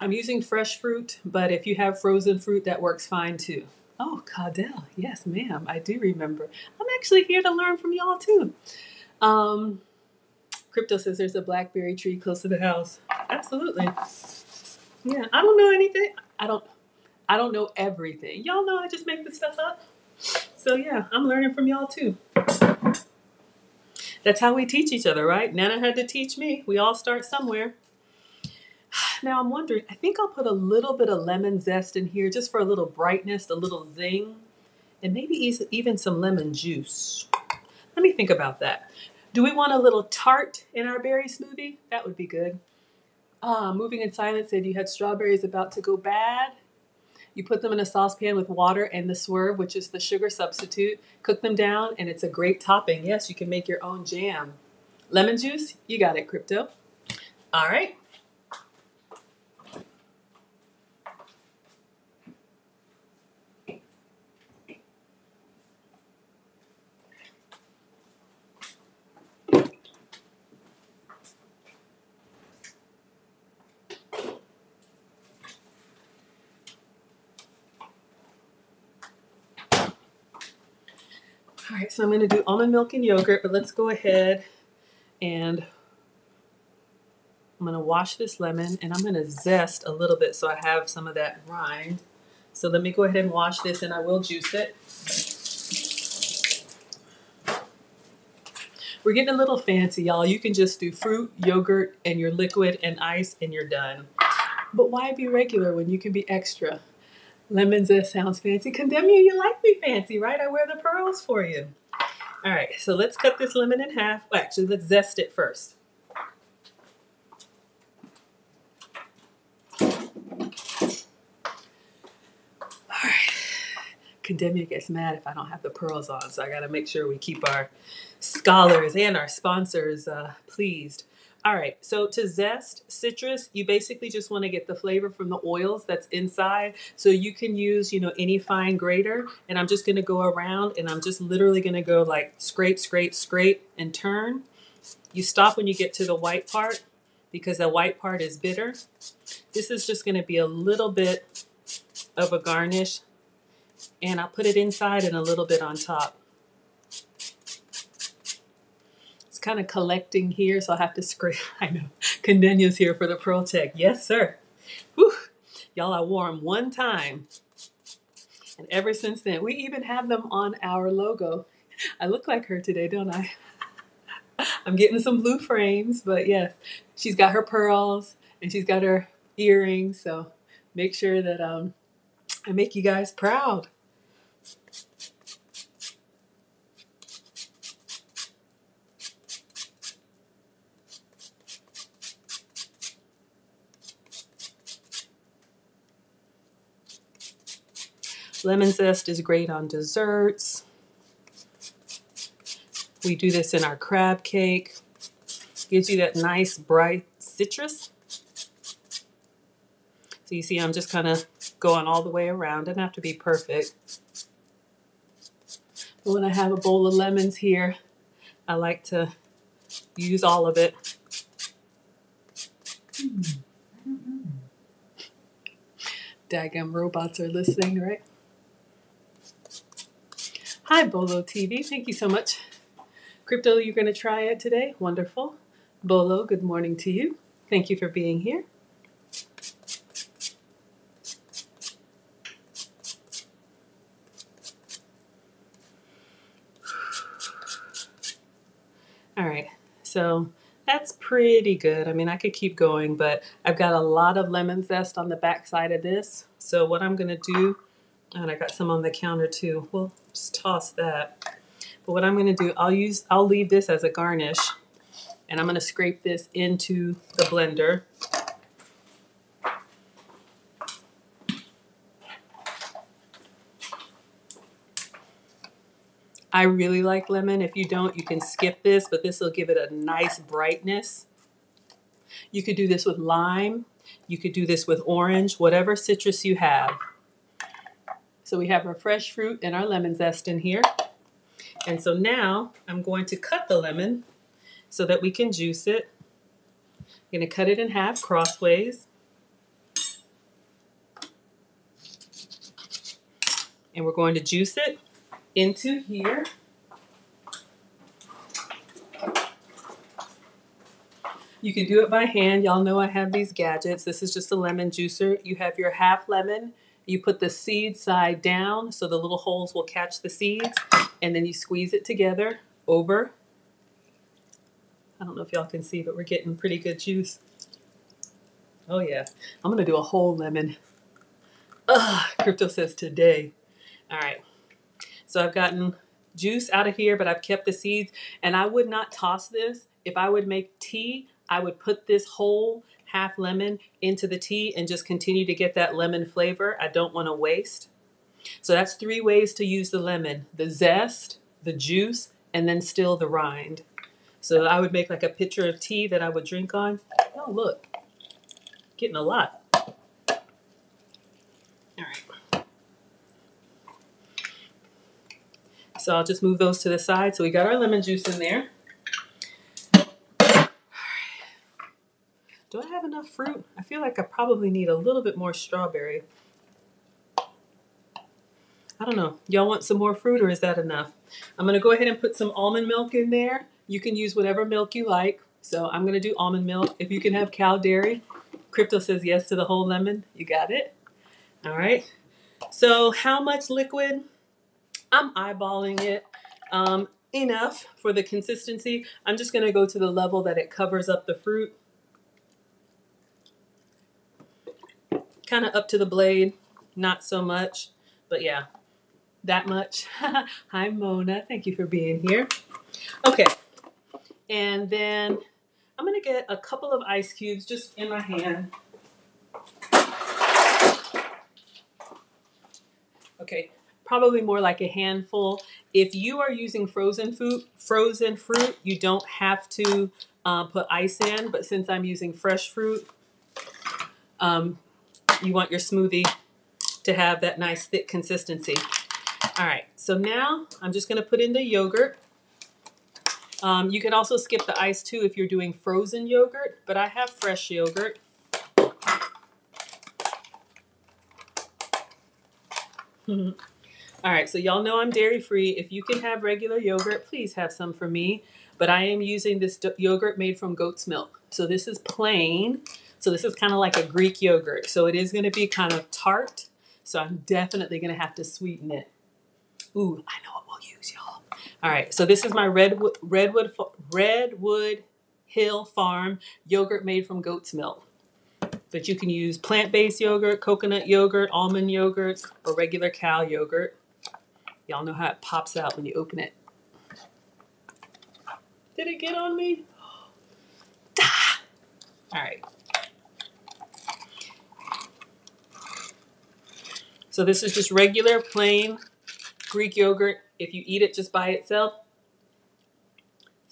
I'm using fresh fruit, but if you have frozen fruit, that works fine too. Oh, Caudell. Yes, ma'am. I do remember. I'm actually here to learn from y'all too. Um, Crypto says there's a blackberry tree close to the house. Absolutely. Yeah, I don't know anything. I don't. I don't know everything. Y'all know I just make this stuff up. So yeah, I'm learning from y'all too. That's how we teach each other, right? Nana had to teach me. We all start somewhere. Now I'm wondering, I think I'll put a little bit of lemon zest in here just for a little brightness, a little zing, and maybe even some lemon juice. Let me think about that. Do we want a little tart in our berry smoothie? That would be good. Uh, Moving in Silence said you had strawberries about to go bad. You put them in a saucepan with water and the swerve, which is the sugar substitute. Cook them down, and it's a great topping. Yes, you can make your own jam. Lemon juice, you got it, Crypto. All right. All right, so I'm going to do almond milk and yogurt, but let's go ahead and I'm going to wash this lemon and I'm going to zest a little bit so I have some of that rind. So let me go ahead and wash this and I will juice it. We're getting a little fancy, y'all. You can just do fruit, yogurt, and your liquid and ice and you're done. But why be regular when you can be extra? Lemon zest sounds fancy. Condemn you, you like me fancy, right? I wear the pearls for you. All right, so let's cut this lemon in half. Well, actually, let's zest it first. All right. Condemnia gets mad if I don't have the pearls on, so I got to make sure we keep our scholars and our sponsors uh, pleased. All right, so to zest citrus, you basically just want to get the flavor from the oils that's inside. So you can use, you know, any fine grater, and I'm just going to go around and I'm just literally going to go like scrape, scrape, scrape, and turn. You stop when you get to the white part because the white part is bitter. This is just going to be a little bit of a garnish, and I'll put it inside and a little bit on top. Kind of collecting here, so I have to scrape. I know. Condenia's here for the Pearl Tech. Yes, sir. Whew. Y'all, I wore them one time. And ever since then, we even have them on our logo. I look like her today, don't I? I'm getting some blue frames, but yes, she's got her pearls and she's got her earrings. So make sure that um, I make you guys proud. Lemon zest is great on desserts. We do this in our crab cake. Gives you that nice bright citrus. So you see I'm just kind of going all the way around. Doesn't have to be perfect. But when I have a bowl of lemons here, I like to use all of it. Mm. Daggum robots are listening, right? Hi, Bolo TV. Thank you so much. Crypto, you're going to try it today? Wonderful. Bolo, good morning to you. Thank you for being here. All right, so that's pretty good. I mean, I could keep going, but I've got a lot of lemon zest on the back side of this. So what I'm going to do and I got some on the counter too. We'll just toss that. But what I'm going to do, I'll use, I'll leave this as a garnish, and I'm going to scrape this into the blender. I really like lemon. If you don't, you can skip this, but this will give it a nice brightness. You could do this with lime. You could do this with orange, whatever citrus you have. So we have our fresh fruit and our lemon zest in here. And so now I'm going to cut the lemon so that we can juice it. I'm going to cut it in half crossways. And we're going to juice it into here. You can do it by hand. Y'all know I have these gadgets. This is just a lemon juicer. You have your half lemon. You put the seed side down so the little holes will catch the seeds. And then you squeeze it together over. I don't know if y'all can see, but we're getting pretty good juice. Oh yeah. I'm to do a whole lemon. Ugh, Crypto says today. All right. So I've gotten juice out of here, but I've kept the seeds. And I would not toss this. If I would make tea, I would put this whole half lemon into the tea and just continue to get that lemon flavor. I don't want to waste. So that's three ways to use the lemon. The zest, the juice, and then still the rind. So I would make like a pitcher of tea that I would drink on. Oh, look, getting a lot. All right. So I'll just move those to the side. So we got our lemon juice in there. Do I have enough fruit? I feel like I probably need a little bit more strawberry. I don't know. Y'all want some more fruit or is that enough? I'm going to go ahead and put some almond milk in there. You can use whatever milk you like. So I'm going to do almond milk. If you can have cow dairy, Crypto says yes to the whole lemon. You got it. All right. So how much liquid? I'm eyeballing it. Um, enough for the consistency. I'm just going to go to the level that it covers up the fruit. Kind of up to the blade, not so much, but yeah, that much. Hi, Mona. Thank you for being here. Okay, and then I'm going to get a couple of ice cubes just in my hand. Okay, probably more like a handful. If you are using frozen fruit, frozen fruit, you don't have to uh, put ice in. But since I'm using fresh fruit, um, you want your smoothie to have that nice thick consistency. All right, so now I'm just gonna put in the yogurt. Um, you can also skip the ice too if you're doing frozen yogurt, but I have fresh yogurt. All right, so y'all know I'm dairy free. If you can have regular yogurt, please have some for me. But I am using this yogurt made from goat's milk. So this is plain. So this is kind of like a Greek yogurt. So it is going to be kind of tart. So I'm definitely going to have to sweeten it. Ooh, I know what we'll use, y'all. All right, so this is my Redwood, Redwood, Redwood Hill Farm yogurt made from goat's milk. But you can use plant-based yogurt, coconut yogurt, almond yogurt, or regular cow yogurt. Y'all know how it pops out when you open it. Did it get on me? Ah! All right. So this is just regular plain Greek yogurt. If you eat it just by itself,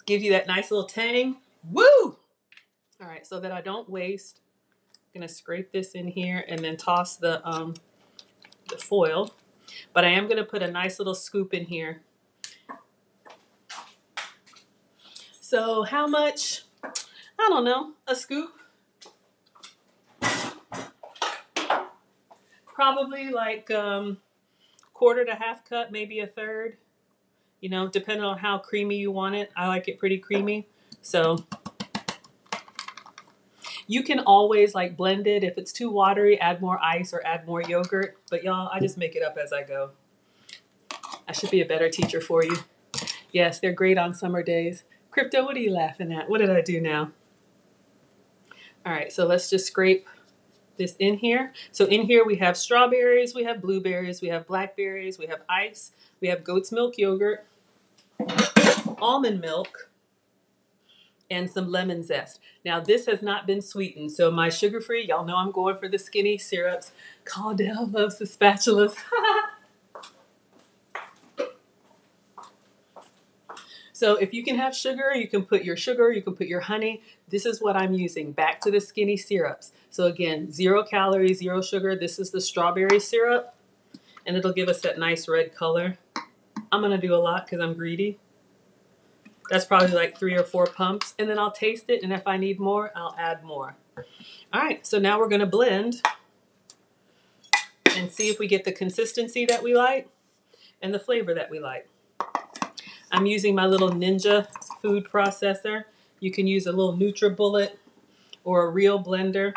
gives you that nice little tang. Woo! All right, so that I don't waste, I'm gonna scrape this in here and then toss the um, the foil. But I am gonna put a nice little scoop in here. So how much? I don't know, a scoop. Probably like um, quarter to half cup, maybe a third. You know, depending on how creamy you want it. I like it pretty creamy. So you can always like blend it. If it's too watery, add more ice or add more yogurt. But y'all, I just make it up as I go. I should be a better teacher for you. Yes, they're great on summer days. Crypto, what are you laughing at? What did I do now? All right, so let's just scrape this in here. So in here we have strawberries, we have blueberries, we have blackberries, we have ice, we have goat's milk yogurt, almond milk, and some lemon zest. Now this has not been sweetened, so my sugar-free, y'all know I'm going for the skinny syrups. Cardell loves the spatulas. So if you can have sugar, you can put your sugar, you can put your honey. This is what I'm using. Back to the skinny syrups. So again, zero calories, zero sugar. This is the strawberry syrup, and it'll give us that nice red color. I'm gonna do a lot because I'm greedy. That's probably like three or four pumps, and then I'll taste it, and if I need more, I'll add more. All right, so now we're gonna blend and see if we get the consistency that we like and the flavor that we like. I'm using my little Ninja food processor. You can use a little NutriBullet or a real blender.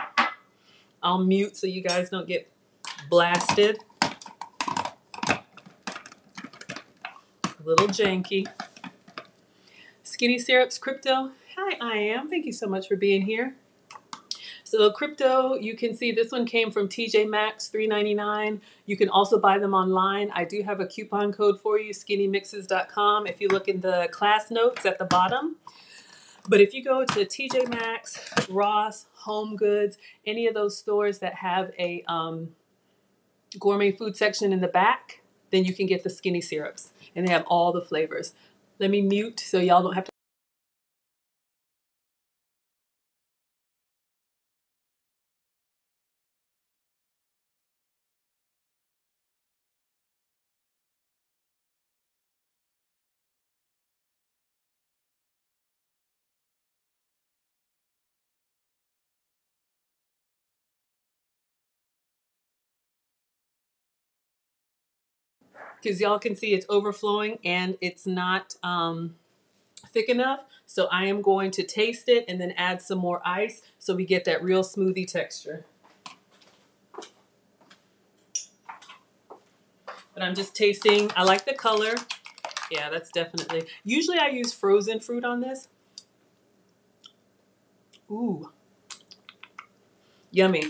I'll mute so you guys don't get blasted. A little janky. Skinny Syrups Crypto. Hi, I am. Thank you so much for being here. So crypto, you can see this one came from TJ Maxx, $3.99. You can also buy them online. I do have a coupon code for you, skinnymixes.com. If you look in the class notes at the bottom. But if you go to TJ Maxx, Ross, Home Goods, any of those stores that have a um, gourmet food section in the back, then you can get the skinny syrups. And they have all the flavors. Let me mute so y'all don't have to. Because y'all can see it's overflowing and it's not um, thick enough. So I am going to taste it and then add some more ice so we get that real smoothie texture. But I'm just tasting. I like the color. Yeah, that's definitely. Usually I use frozen fruit on this. Ooh, yummy.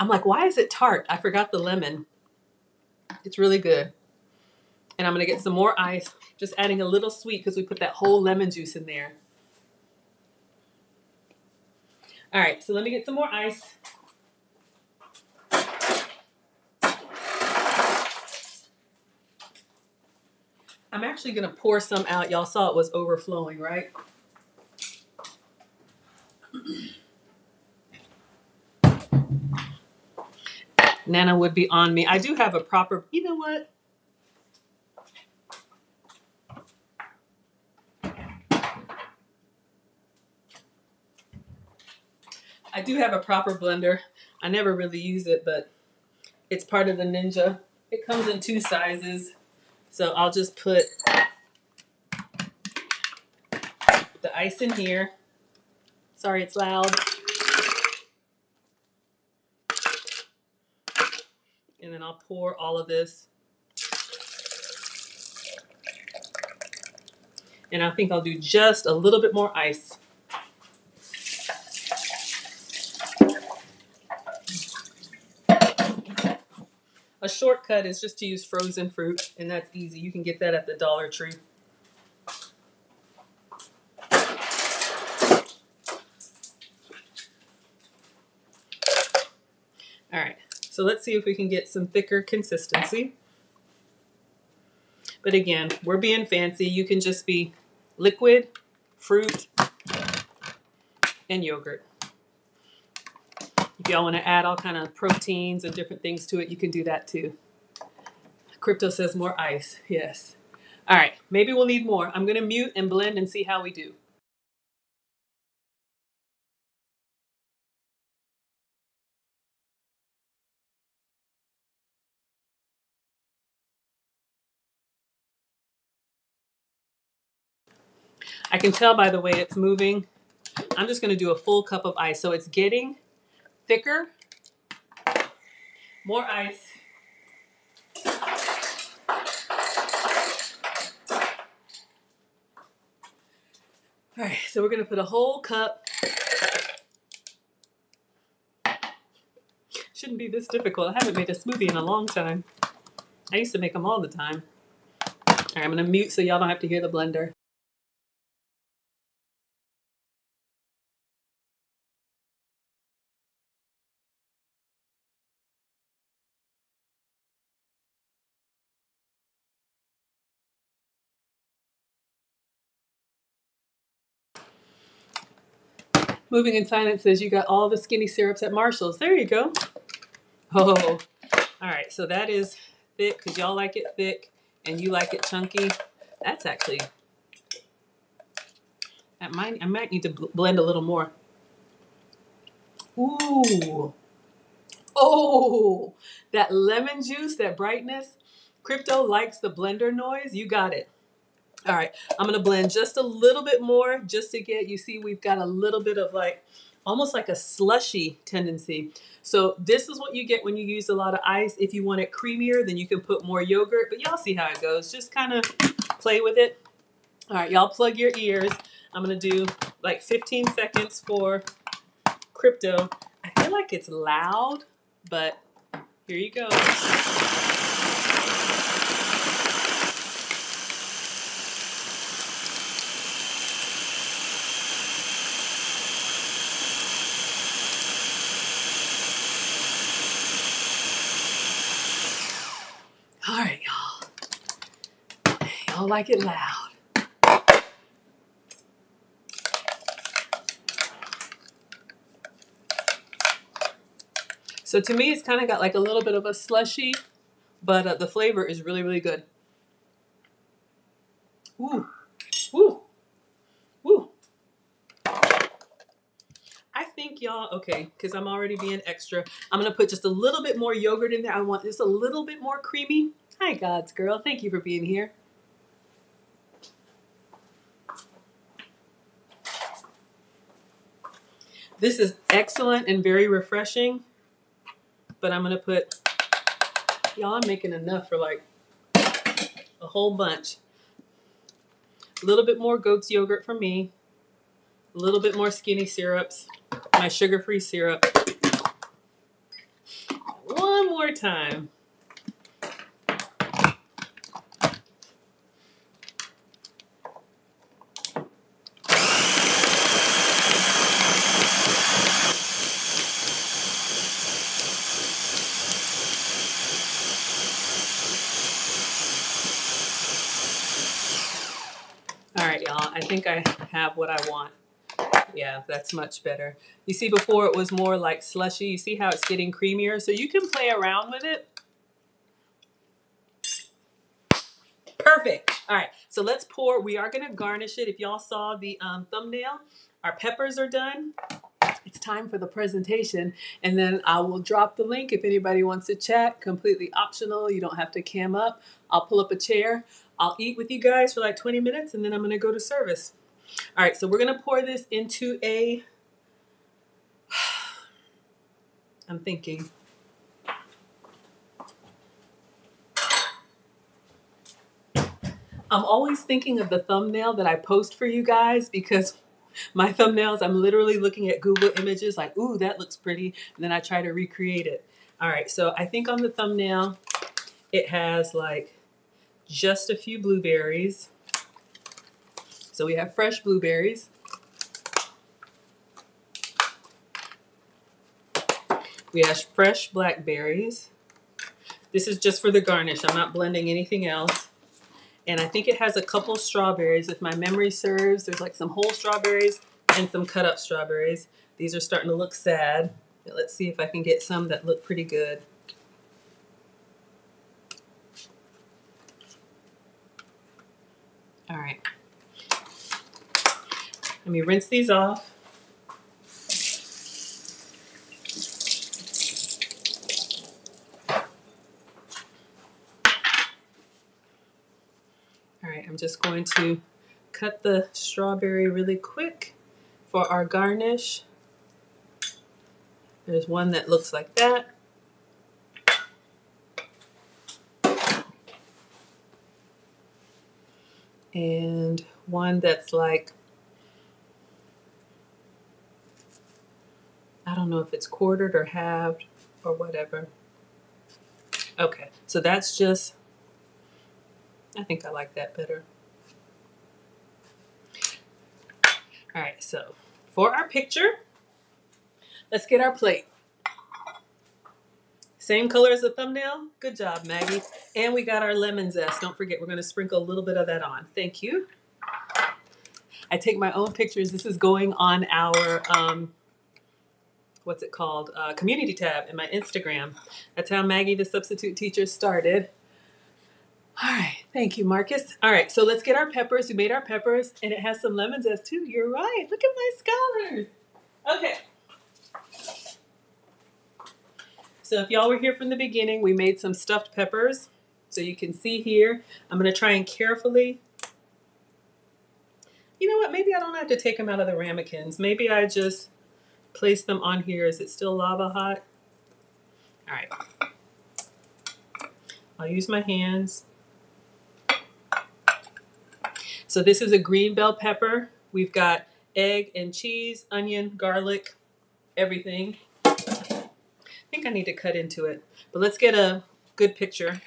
I'm like, why is it tart? I forgot the lemon. It's really good. And I'm gonna get some more ice, just adding a little sweet because we put that whole lemon juice in there. All right, so let me get some more ice. I'm actually gonna pour some out. Y'all saw it was overflowing, right? Nana would be on me. I do have a proper, you know what? I do have a proper blender. I never really use it, but it's part of the Ninja. It comes in two sizes. So I'll just put the ice in here. Sorry, it's loud. And then I'll pour all of this. And I think I'll do just a little bit more ice. Shortcut is just to use frozen fruit, and that's easy. You can get that at the Dollar Tree. All right, so let's see if we can get some thicker consistency. But again, we're being fancy. You can just be liquid, fruit, and yogurt. If y'all want to add all kind of proteins and different things to it, you can do that too. Crypto says more ice. Yes. All right, maybe we'll need more. I'm going to mute and blend and see how we do. I can tell by the way it's moving. I'm just going to do a full cup of ice. So it's getting thicker. More ice. All right, so we're to put a whole cup. Shouldn't be this difficult. I haven't made a smoothie in a long time. I used to make them all the time. All right, I'm to mute so y'all don't have to hear the blender. Moving in Silence says you got all the skinny syrups at Marshall's. There you go. Oh, all right. So that is thick because y'all like it thick and you like it chunky. That's actually, that might, I might need to bl- blend a little more. Ooh. Oh, that lemon juice, that brightness. Crypto likes the blender noise. You got it. All right, I'm gonna blend just a little bit more just to get, you see we've got a little bit of like almost like a slushy tendency. So this is what you get when you use a lot of ice. If you want it creamier, then you can put more yogurt, but y'all see how it goes. Just kind of play with it. All right, y'all plug your ears. I'm gonna do like 15 seconds for crypto. I feel like it's loud, but here you go. All right, y'all. Y'all like it loud. So to me, it's kind of got like a little bit of a slushy, but uh, the flavor is really, really good. Ooh, ooh, ooh. I think y'all, okay, because I'm already being extra. I'm gonna put just a little bit more yogurt in there. I want just a little bit more creamy. Hi, God's girl. Thank you for being here. This is excellent and very refreshing, but I'm gonna put, y'all, I'm making enough for like a whole bunch. A little bit more goat's yogurt for me, a little bit more skinny syrups, my sugar-free syrup. One more time. All right, y'all. I think I have what I want. Yeah, that's much better. You see, before it was more like slushy. You see how it's getting creamier? So you can play around with it. Perfect. All right, so let's pour. We are going to garnish it. If y'all saw the um, thumbnail, our peppers are done. It's time for the presentation, and then I will drop the link if anybody wants to chat. Completely optional. You don't have to cam up. I'll pull up a chair. I'll eat with you guys for like 20 minutes, and then I'm going to go to service. All right, so we're going to pour this into a. I'm thinking. I'm always thinking of the thumbnail that I post for you guys because my thumbnails, I'm literally looking at Google images like, ooh, that looks pretty. And then I try to recreate it. All right, so I think on the thumbnail, it has like just a few blueberries. So we have fresh blueberries. We have fresh blackberries. This is just for the garnish. I'm not blending anything else. And I think it has a couple strawberries. If my memory serves, there's like some whole strawberries and some cut up strawberries. These are starting to look sad. But Let's see if I can get some that look pretty good. All right. Let me rinse these off. All right, I'm just going to cut the strawberry really quick for our garnish. There's one that looks like that. And one that's like, I don't know if it's quartered or halved or whatever. Okay, so that's just, I think I like that better. All right, so for our picture, let's get our plate. Same color as the thumbnail. Good job, Maggie. And we got our lemon zest. Don't forget, we're going to sprinkle a little bit of that on. Thank you. I take my own pictures. This is going on our, um, what's it called, uh, community tab in my Instagram. That's how Maggie, the substitute teacher, started. All right, thank you, Marcus. All right, so let's get our peppers. We made our peppers, and it has some lemon zest too. You're right. Look at my scholars. Okay. So if y'all were here from the beginning, we made some stuffed peppers. So you can see here, I'm going to try and carefully. You know what? Maybe I don't have to take them out of the ramekins. Maybe I just place them on here. Is it still lava hot? All right. I'll use my hands. So this is a green bell pepper. We've got egg and cheese, onion, garlic, everything. I think I need to cut into it, but let's get a good picture.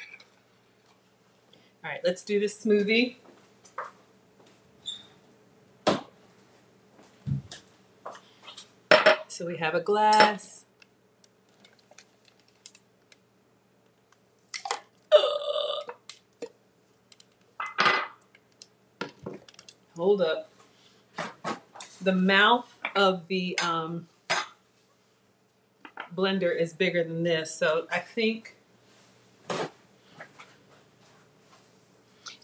All right, let's do this smoothie. So we have a glass. Hold up. The mouth of the um, blender is bigger than this, so I think if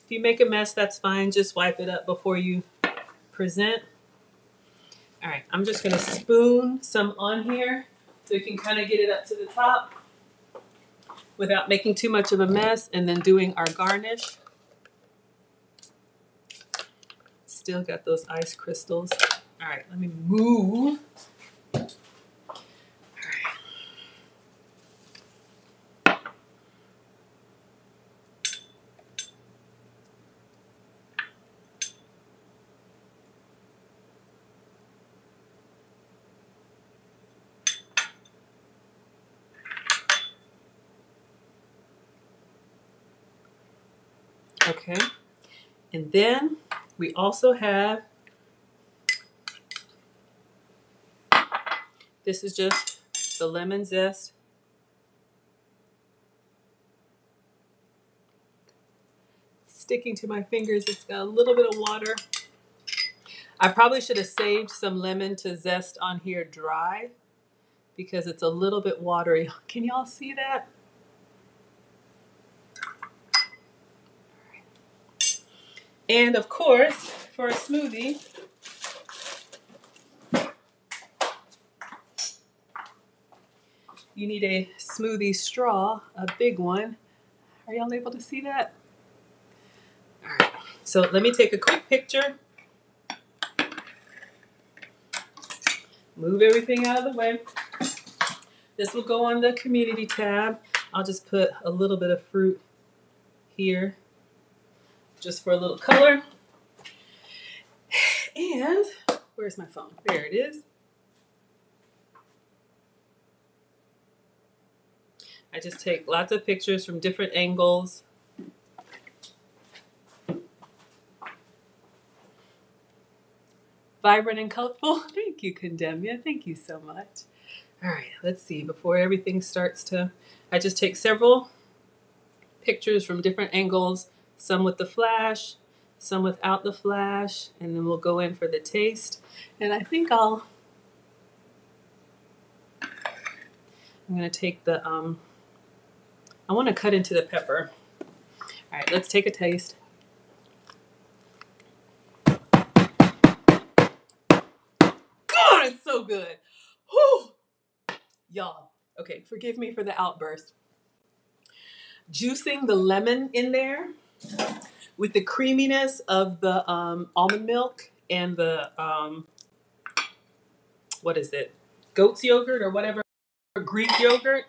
you make a mess, that's fine. Just wipe it up before you present. All right, I'm just gonna spoon some on here so you can kind of get it up to the top without making too much of a mess and then doing our garnish. Still got those ice crystals. All right, let me move. All right. Okay, then we also have this is just the lemon zest. Sticking to my fingers, it's got a little bit of water. I probably should have saved some lemon to zest on here dry because it's a little bit watery. Can y'all see that? And of course, for a smoothie, you need a smoothie straw, a big one. Are y'all able to see that? All right. So let me take a quick picture. Move everything out of the way. This will go on the community tab. I'll just put a little bit of fruit here just for a little color. And where's my phone? There it is. I just take lots of pictures from different angles. Vibrant and colorful. Thank you, Condemnia. Thank you so much. All right, let's see. Before everything starts to, I just take several pictures from different angles, some with the flash, some without the flash, and then we'll go in for the taste. And I think I'll, I'm gonna take the, um, I wanna cut into the pepper. All right, let's take a taste. God, it's so good. Whew. Y'all, okay, forgive me for the outburst. Juicing the lemon in there with the creaminess of the um, almond milk and the, um, what is it, goat's yogurt or whatever, Greek yogurt.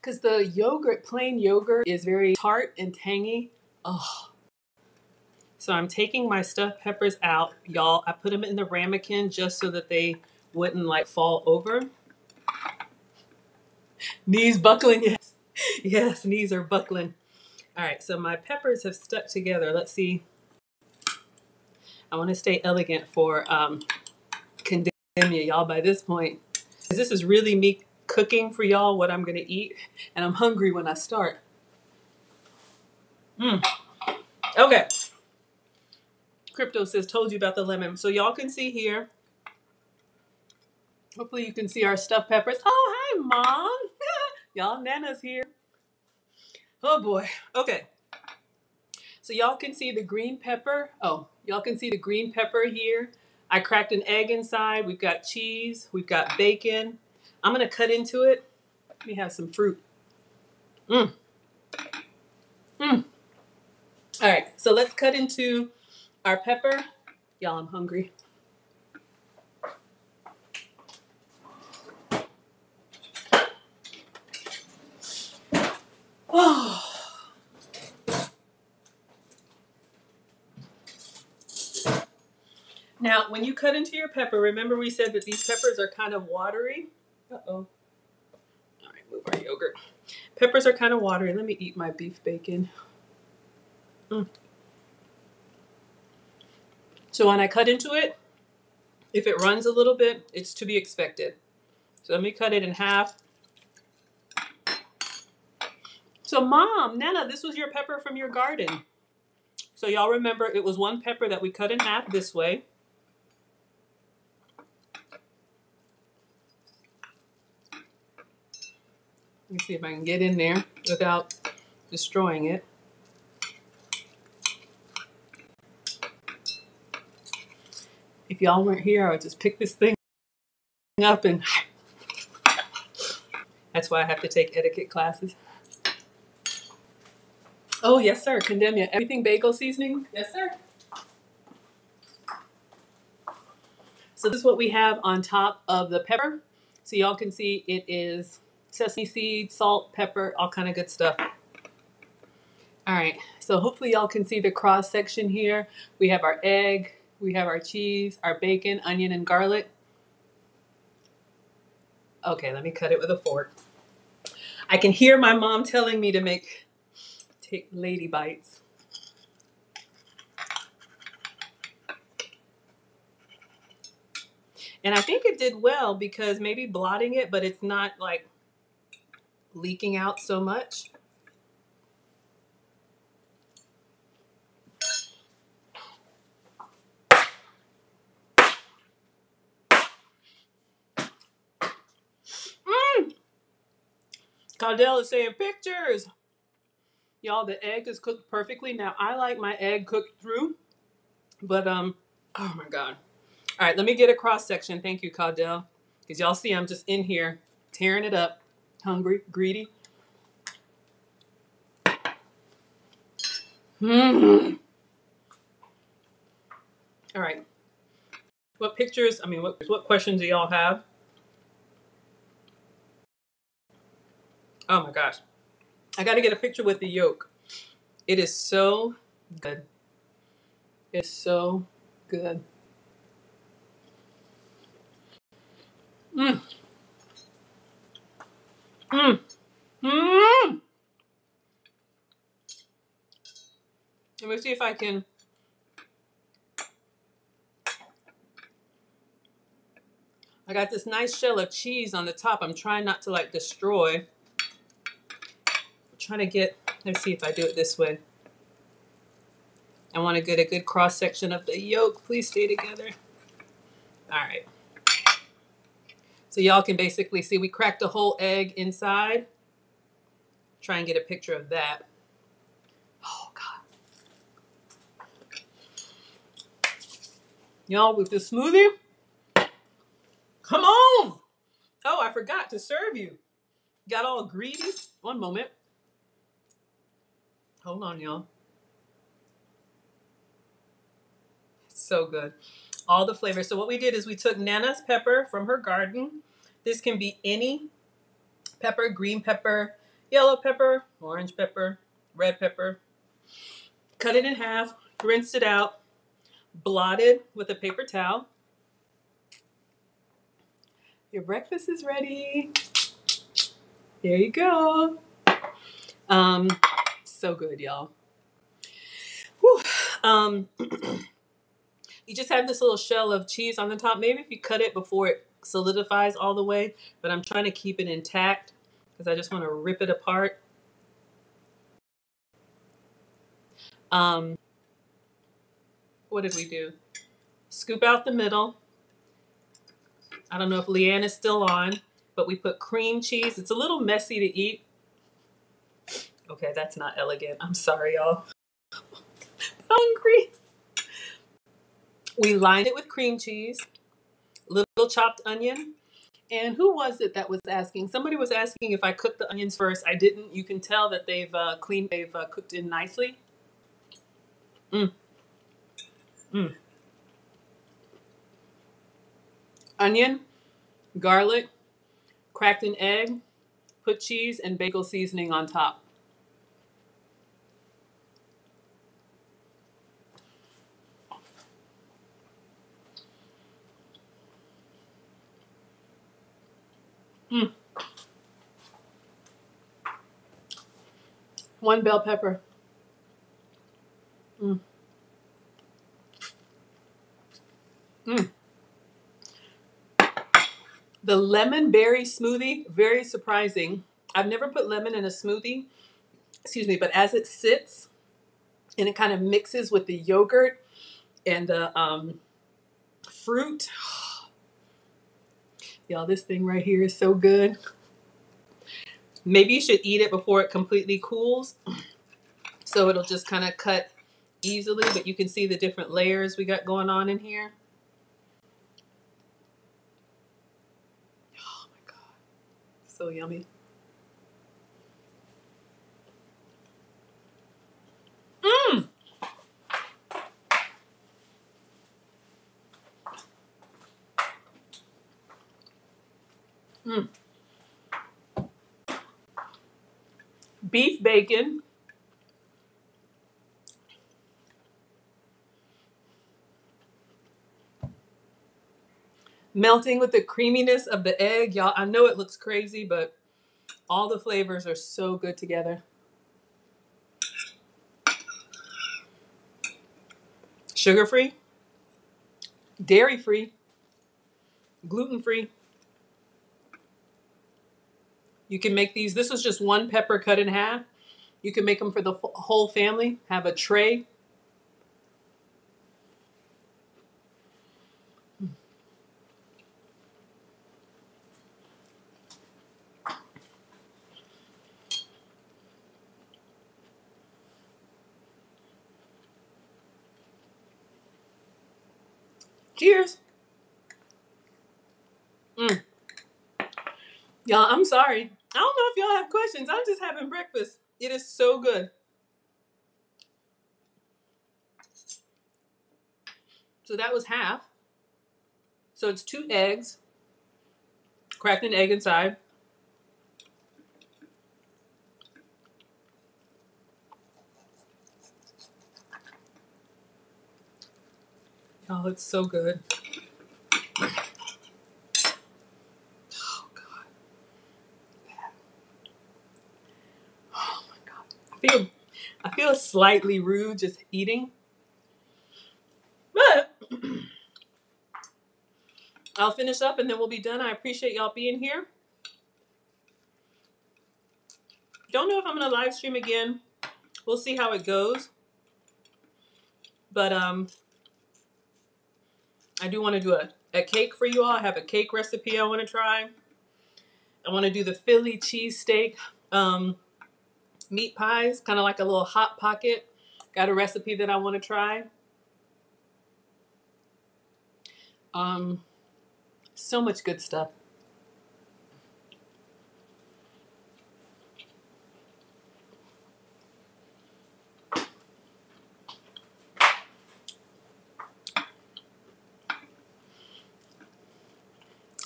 Because the yogurt, plain yogurt, is very tart and tangy. Oh. So I'm taking my stuffed peppers out, y'all. I put them in the ramekin just so that they wouldn't like fall over. Knees buckling, yes. Yes, knees are buckling. All right, so my peppers have stuck together. Let's see. I want to stay elegant for um, Condemnia, y'all, by this point. This is really me cooking for y'all what I'm going to eat, and I'm hungry when I start. Mm. Okay. Crypto says, told you about the lemon. So y'all can see here. Hopefully you can see our stuffed peppers. Oh, hi, Mom. y'all, Nana's here. Oh, boy. Okay. So y'all can see the green pepper. Oh, y'all can see the green pepper here. I cracked an egg inside. We've got cheese. We've got bacon. I'm going to cut into it. Let me have some fruit. Mmm. Mmm. All right. So let's cut into our pepper. Y'all, I'm hungry. Now, when you cut into your pepper, remember we said that these peppers are kind of watery? Uh-oh. All right, move our yogurt. Peppers are kind of watery. Let me eat my beef bacon. Mm. So when I cut into it, if it runs a little bit, it's to be expected. So let me cut it in half. So mom, Nana, this was your pepper from your garden. So y'all remember it was one pepper that we cut in half this way. Let me see if I can get in there without destroying it. If y'all weren't here, I would just pick this thing up and that's why I have to take etiquette classes. Oh, yes, sir. Condemn you. Everything bagel seasoning? Yes, sir. So this is what we have on top of the pepper. So y'all can see it is sesame seed, salt, pepper, all kind of good stuff. All right, so hopefully y'all can see the cross section here. We have our egg, we have our cheese, our bacon, onion, and garlic. Okay, let me cut it with a fork. I can hear my mom telling me to make lady bites. And I think it did well because maybe blotting it, but it's not like leaking out so much. Mm! Cardell is saying pictures. Y'all, the egg is cooked perfectly. Now, I like my egg cooked through, but, um, oh my God. All right, let me get a cross section. Thank you, Cardell. Because y'all see I'm just in here tearing it up, hungry, greedy. Mm. All right. What pictures, I mean, what, what questions do y'all have? Oh my gosh. I got to get a picture with the yolk. It is so good. It's so good. Mm. Mm. Mm. Let me see if I can. I got this nice shell of cheese on the top. I'm trying not to like destroy. Trying to get, let's see if I do it this way. I want to get a good cross section of the yolk. Please stay together. All right. So y'all can basically see we cracked a whole egg inside. Try and get a picture of that. Oh God. Y'all with the smoothie? Come on. Oh, I forgot to serve you. Got all greedy. One moment. Hold on, y'all. So good all the flavors. So what we did is we took Nana's pepper from her garden. This can be any pepper, green pepper, yellow pepper, orange pepper, red pepper. Cut it in half, rinsed it out, blotted with a paper towel. Your breakfast is ready. There you go. Um, so good, y'all. Um, you just have this little shell of cheese on the top. Maybe if you cut it before it solidifies all the way, but I'm trying to keep it intact because I just want to rip it apart. Um, what did we do? Scoop out the middle. I don't know if Leanne is still on, but we put cream cheese. It's a little messy to eat. Okay, that's not elegant. I'm sorry, y'all. Hungry. We lined it with cream cheese, little chopped onion. And who was it that was asking? Somebody was asking if I cooked the onions first. I didn't. You can tell that they've uh, cleaned, they've uh, cooked in nicely. Mm. Mm. Onion, garlic, cracked an egg, put cheese and bagel seasoning on top. Mm. One bell pepper. Mm. Mm. The lemon berry smoothie, very surprising. I've never put lemon in a smoothie, excuse me, but as it sits and it kind of mixes with the yogurt and the um, fruit, y'all, this thing right here is so good. Maybe you should eat it before it completely cools so it'll just kind of cut easily, but you can see the different layers we got going on in here. Oh my God, so yummy. Mmm! Mm. Beef bacon, melting with the creaminess of the egg. Y'all, I know it looks crazy, but all the flavors are so good together. Sugar free, dairy free, gluten free. You can make these. This is just one pepper cut in half. You can make them for the whole family. Have a tray. Cheers. Mm. Y'all, I'm sorry. I don't know if y'all have questions. I'm just having breakfast. It is so good. So that was half. So it's two eggs, cracked an egg inside. Oh, it's so good. Oh God. Oh my God. I feel I feel slightly rude just eating, but I'll finish up and then we'll be done. I appreciate y'all being here. Don't know if I'm gonna live stream again. We'll see how it goes. But um, I do want to do a, a cake for you all. I have a cake recipe I want to try. I want to do the Philly cheesesteak um, meat pies, kind of like a little hot pocket. Got a recipe that I want to try. Um, so much good stuff.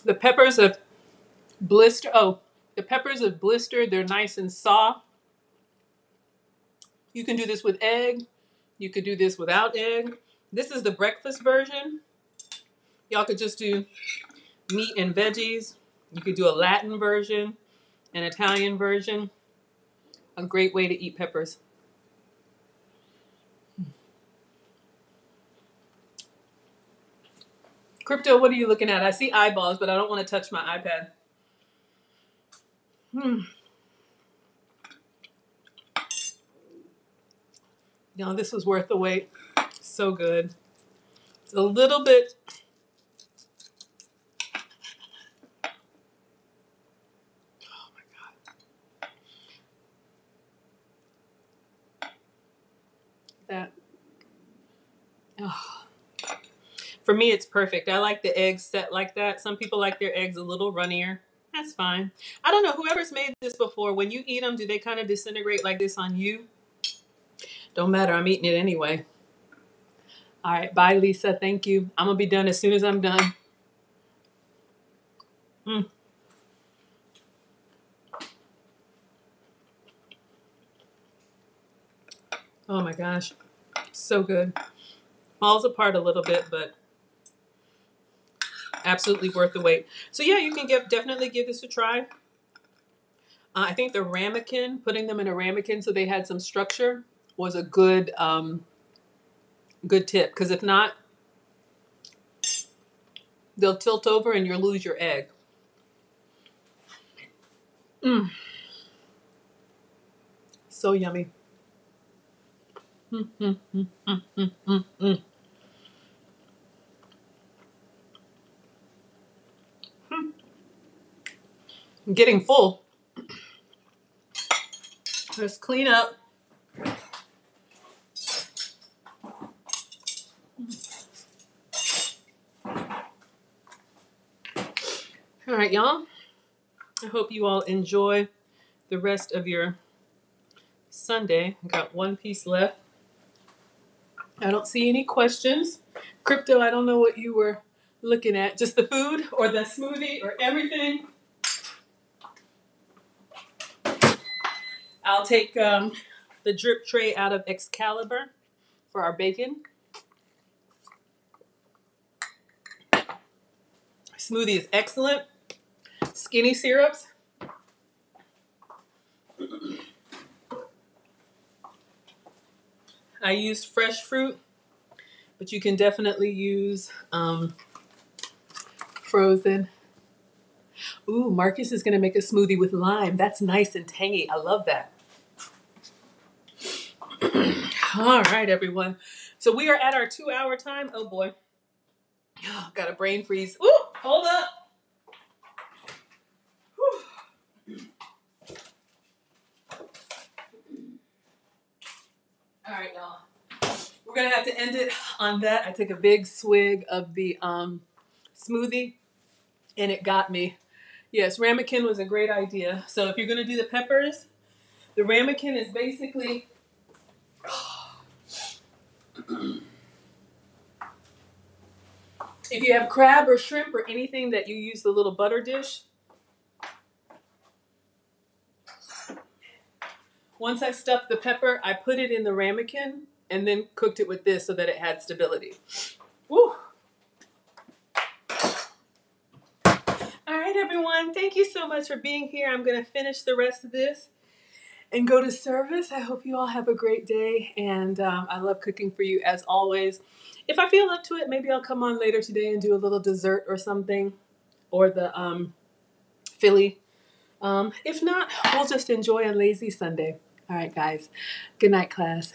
The peppers have blistered. Oh, the peppers have blistered. They're nice and soft. You can do this with egg. You could do this without egg. This is the breakfast version. Y'all could just do meat and veggies. You could do a Latin version, an Italian version. A great way to eat peppers. Crypto, what are you looking at? I see eyeballs, but I don't want to touch my iPad. Hmm. No, this was worth the wait. So good. It's a little bit. My god, that. For me, it's perfect. I like the eggs set like that. Some people like their eggs a little runnier. That's fine. I don't know. Whoever's made this before, when you eat them, do they kind of disintegrate like this on you? Don't matter. I'm eating it anyway. All right. Bye, Lisa. Thank you. I'm going to be done as soon as I'm done. Mm. Oh my gosh. So good. Falls apart a little bit, but Absolutely worth the wait. So yeah, you can give definitely give this a try. Uh, I think the ramekin, putting them in a ramekin so they had some structure, was a good um, good tip. Because if not, they'll tilt over and you'll lose your egg. Mm, so yummy. Mm, mm. I'm getting full. Let's clean up. All right, y'all. I hope you all enjoy the rest of your Sunday. I got one piece left. I don't see any questions. Crypto, I don't know what you were looking at. Just the food or the smoothie or everything? I'll take um, the drip tray out of Excalibur for our bacon. Smoothie is excellent. Skinny syrups. I used fresh fruit, but you can definitely use um, frozen. Ooh, Marcus is going to make a smoothie with lime. That's nice and tangy. I love that. All right, everyone. So we are at our two hour time. Oh boy. Oh, got a brain freeze. Ooh, hold up. All right, y'all. We're gonna have to end it on that. I took a big swig of the um, smoothie, and it got me. Yes, ramekin was a great idea. So if you're gonna do the peppers, the ramekin is basically If you have crab or shrimp or anything that you use the little butter dish, once I stuffed the pepper, I put it in the ramekin and then cooked it with this so that it had stability. Woo! All right, everyone. Thank you so much for being here. I'm going to finish the rest of this and go to service. I hope you all have a great day, and um, I love cooking for you as always. If I feel up to it, maybe I'll come on later today and do a little dessert or something, or the um, Philly. Um, if not, we'll just enjoy a lazy Sunday. All right, guys. Good night, class.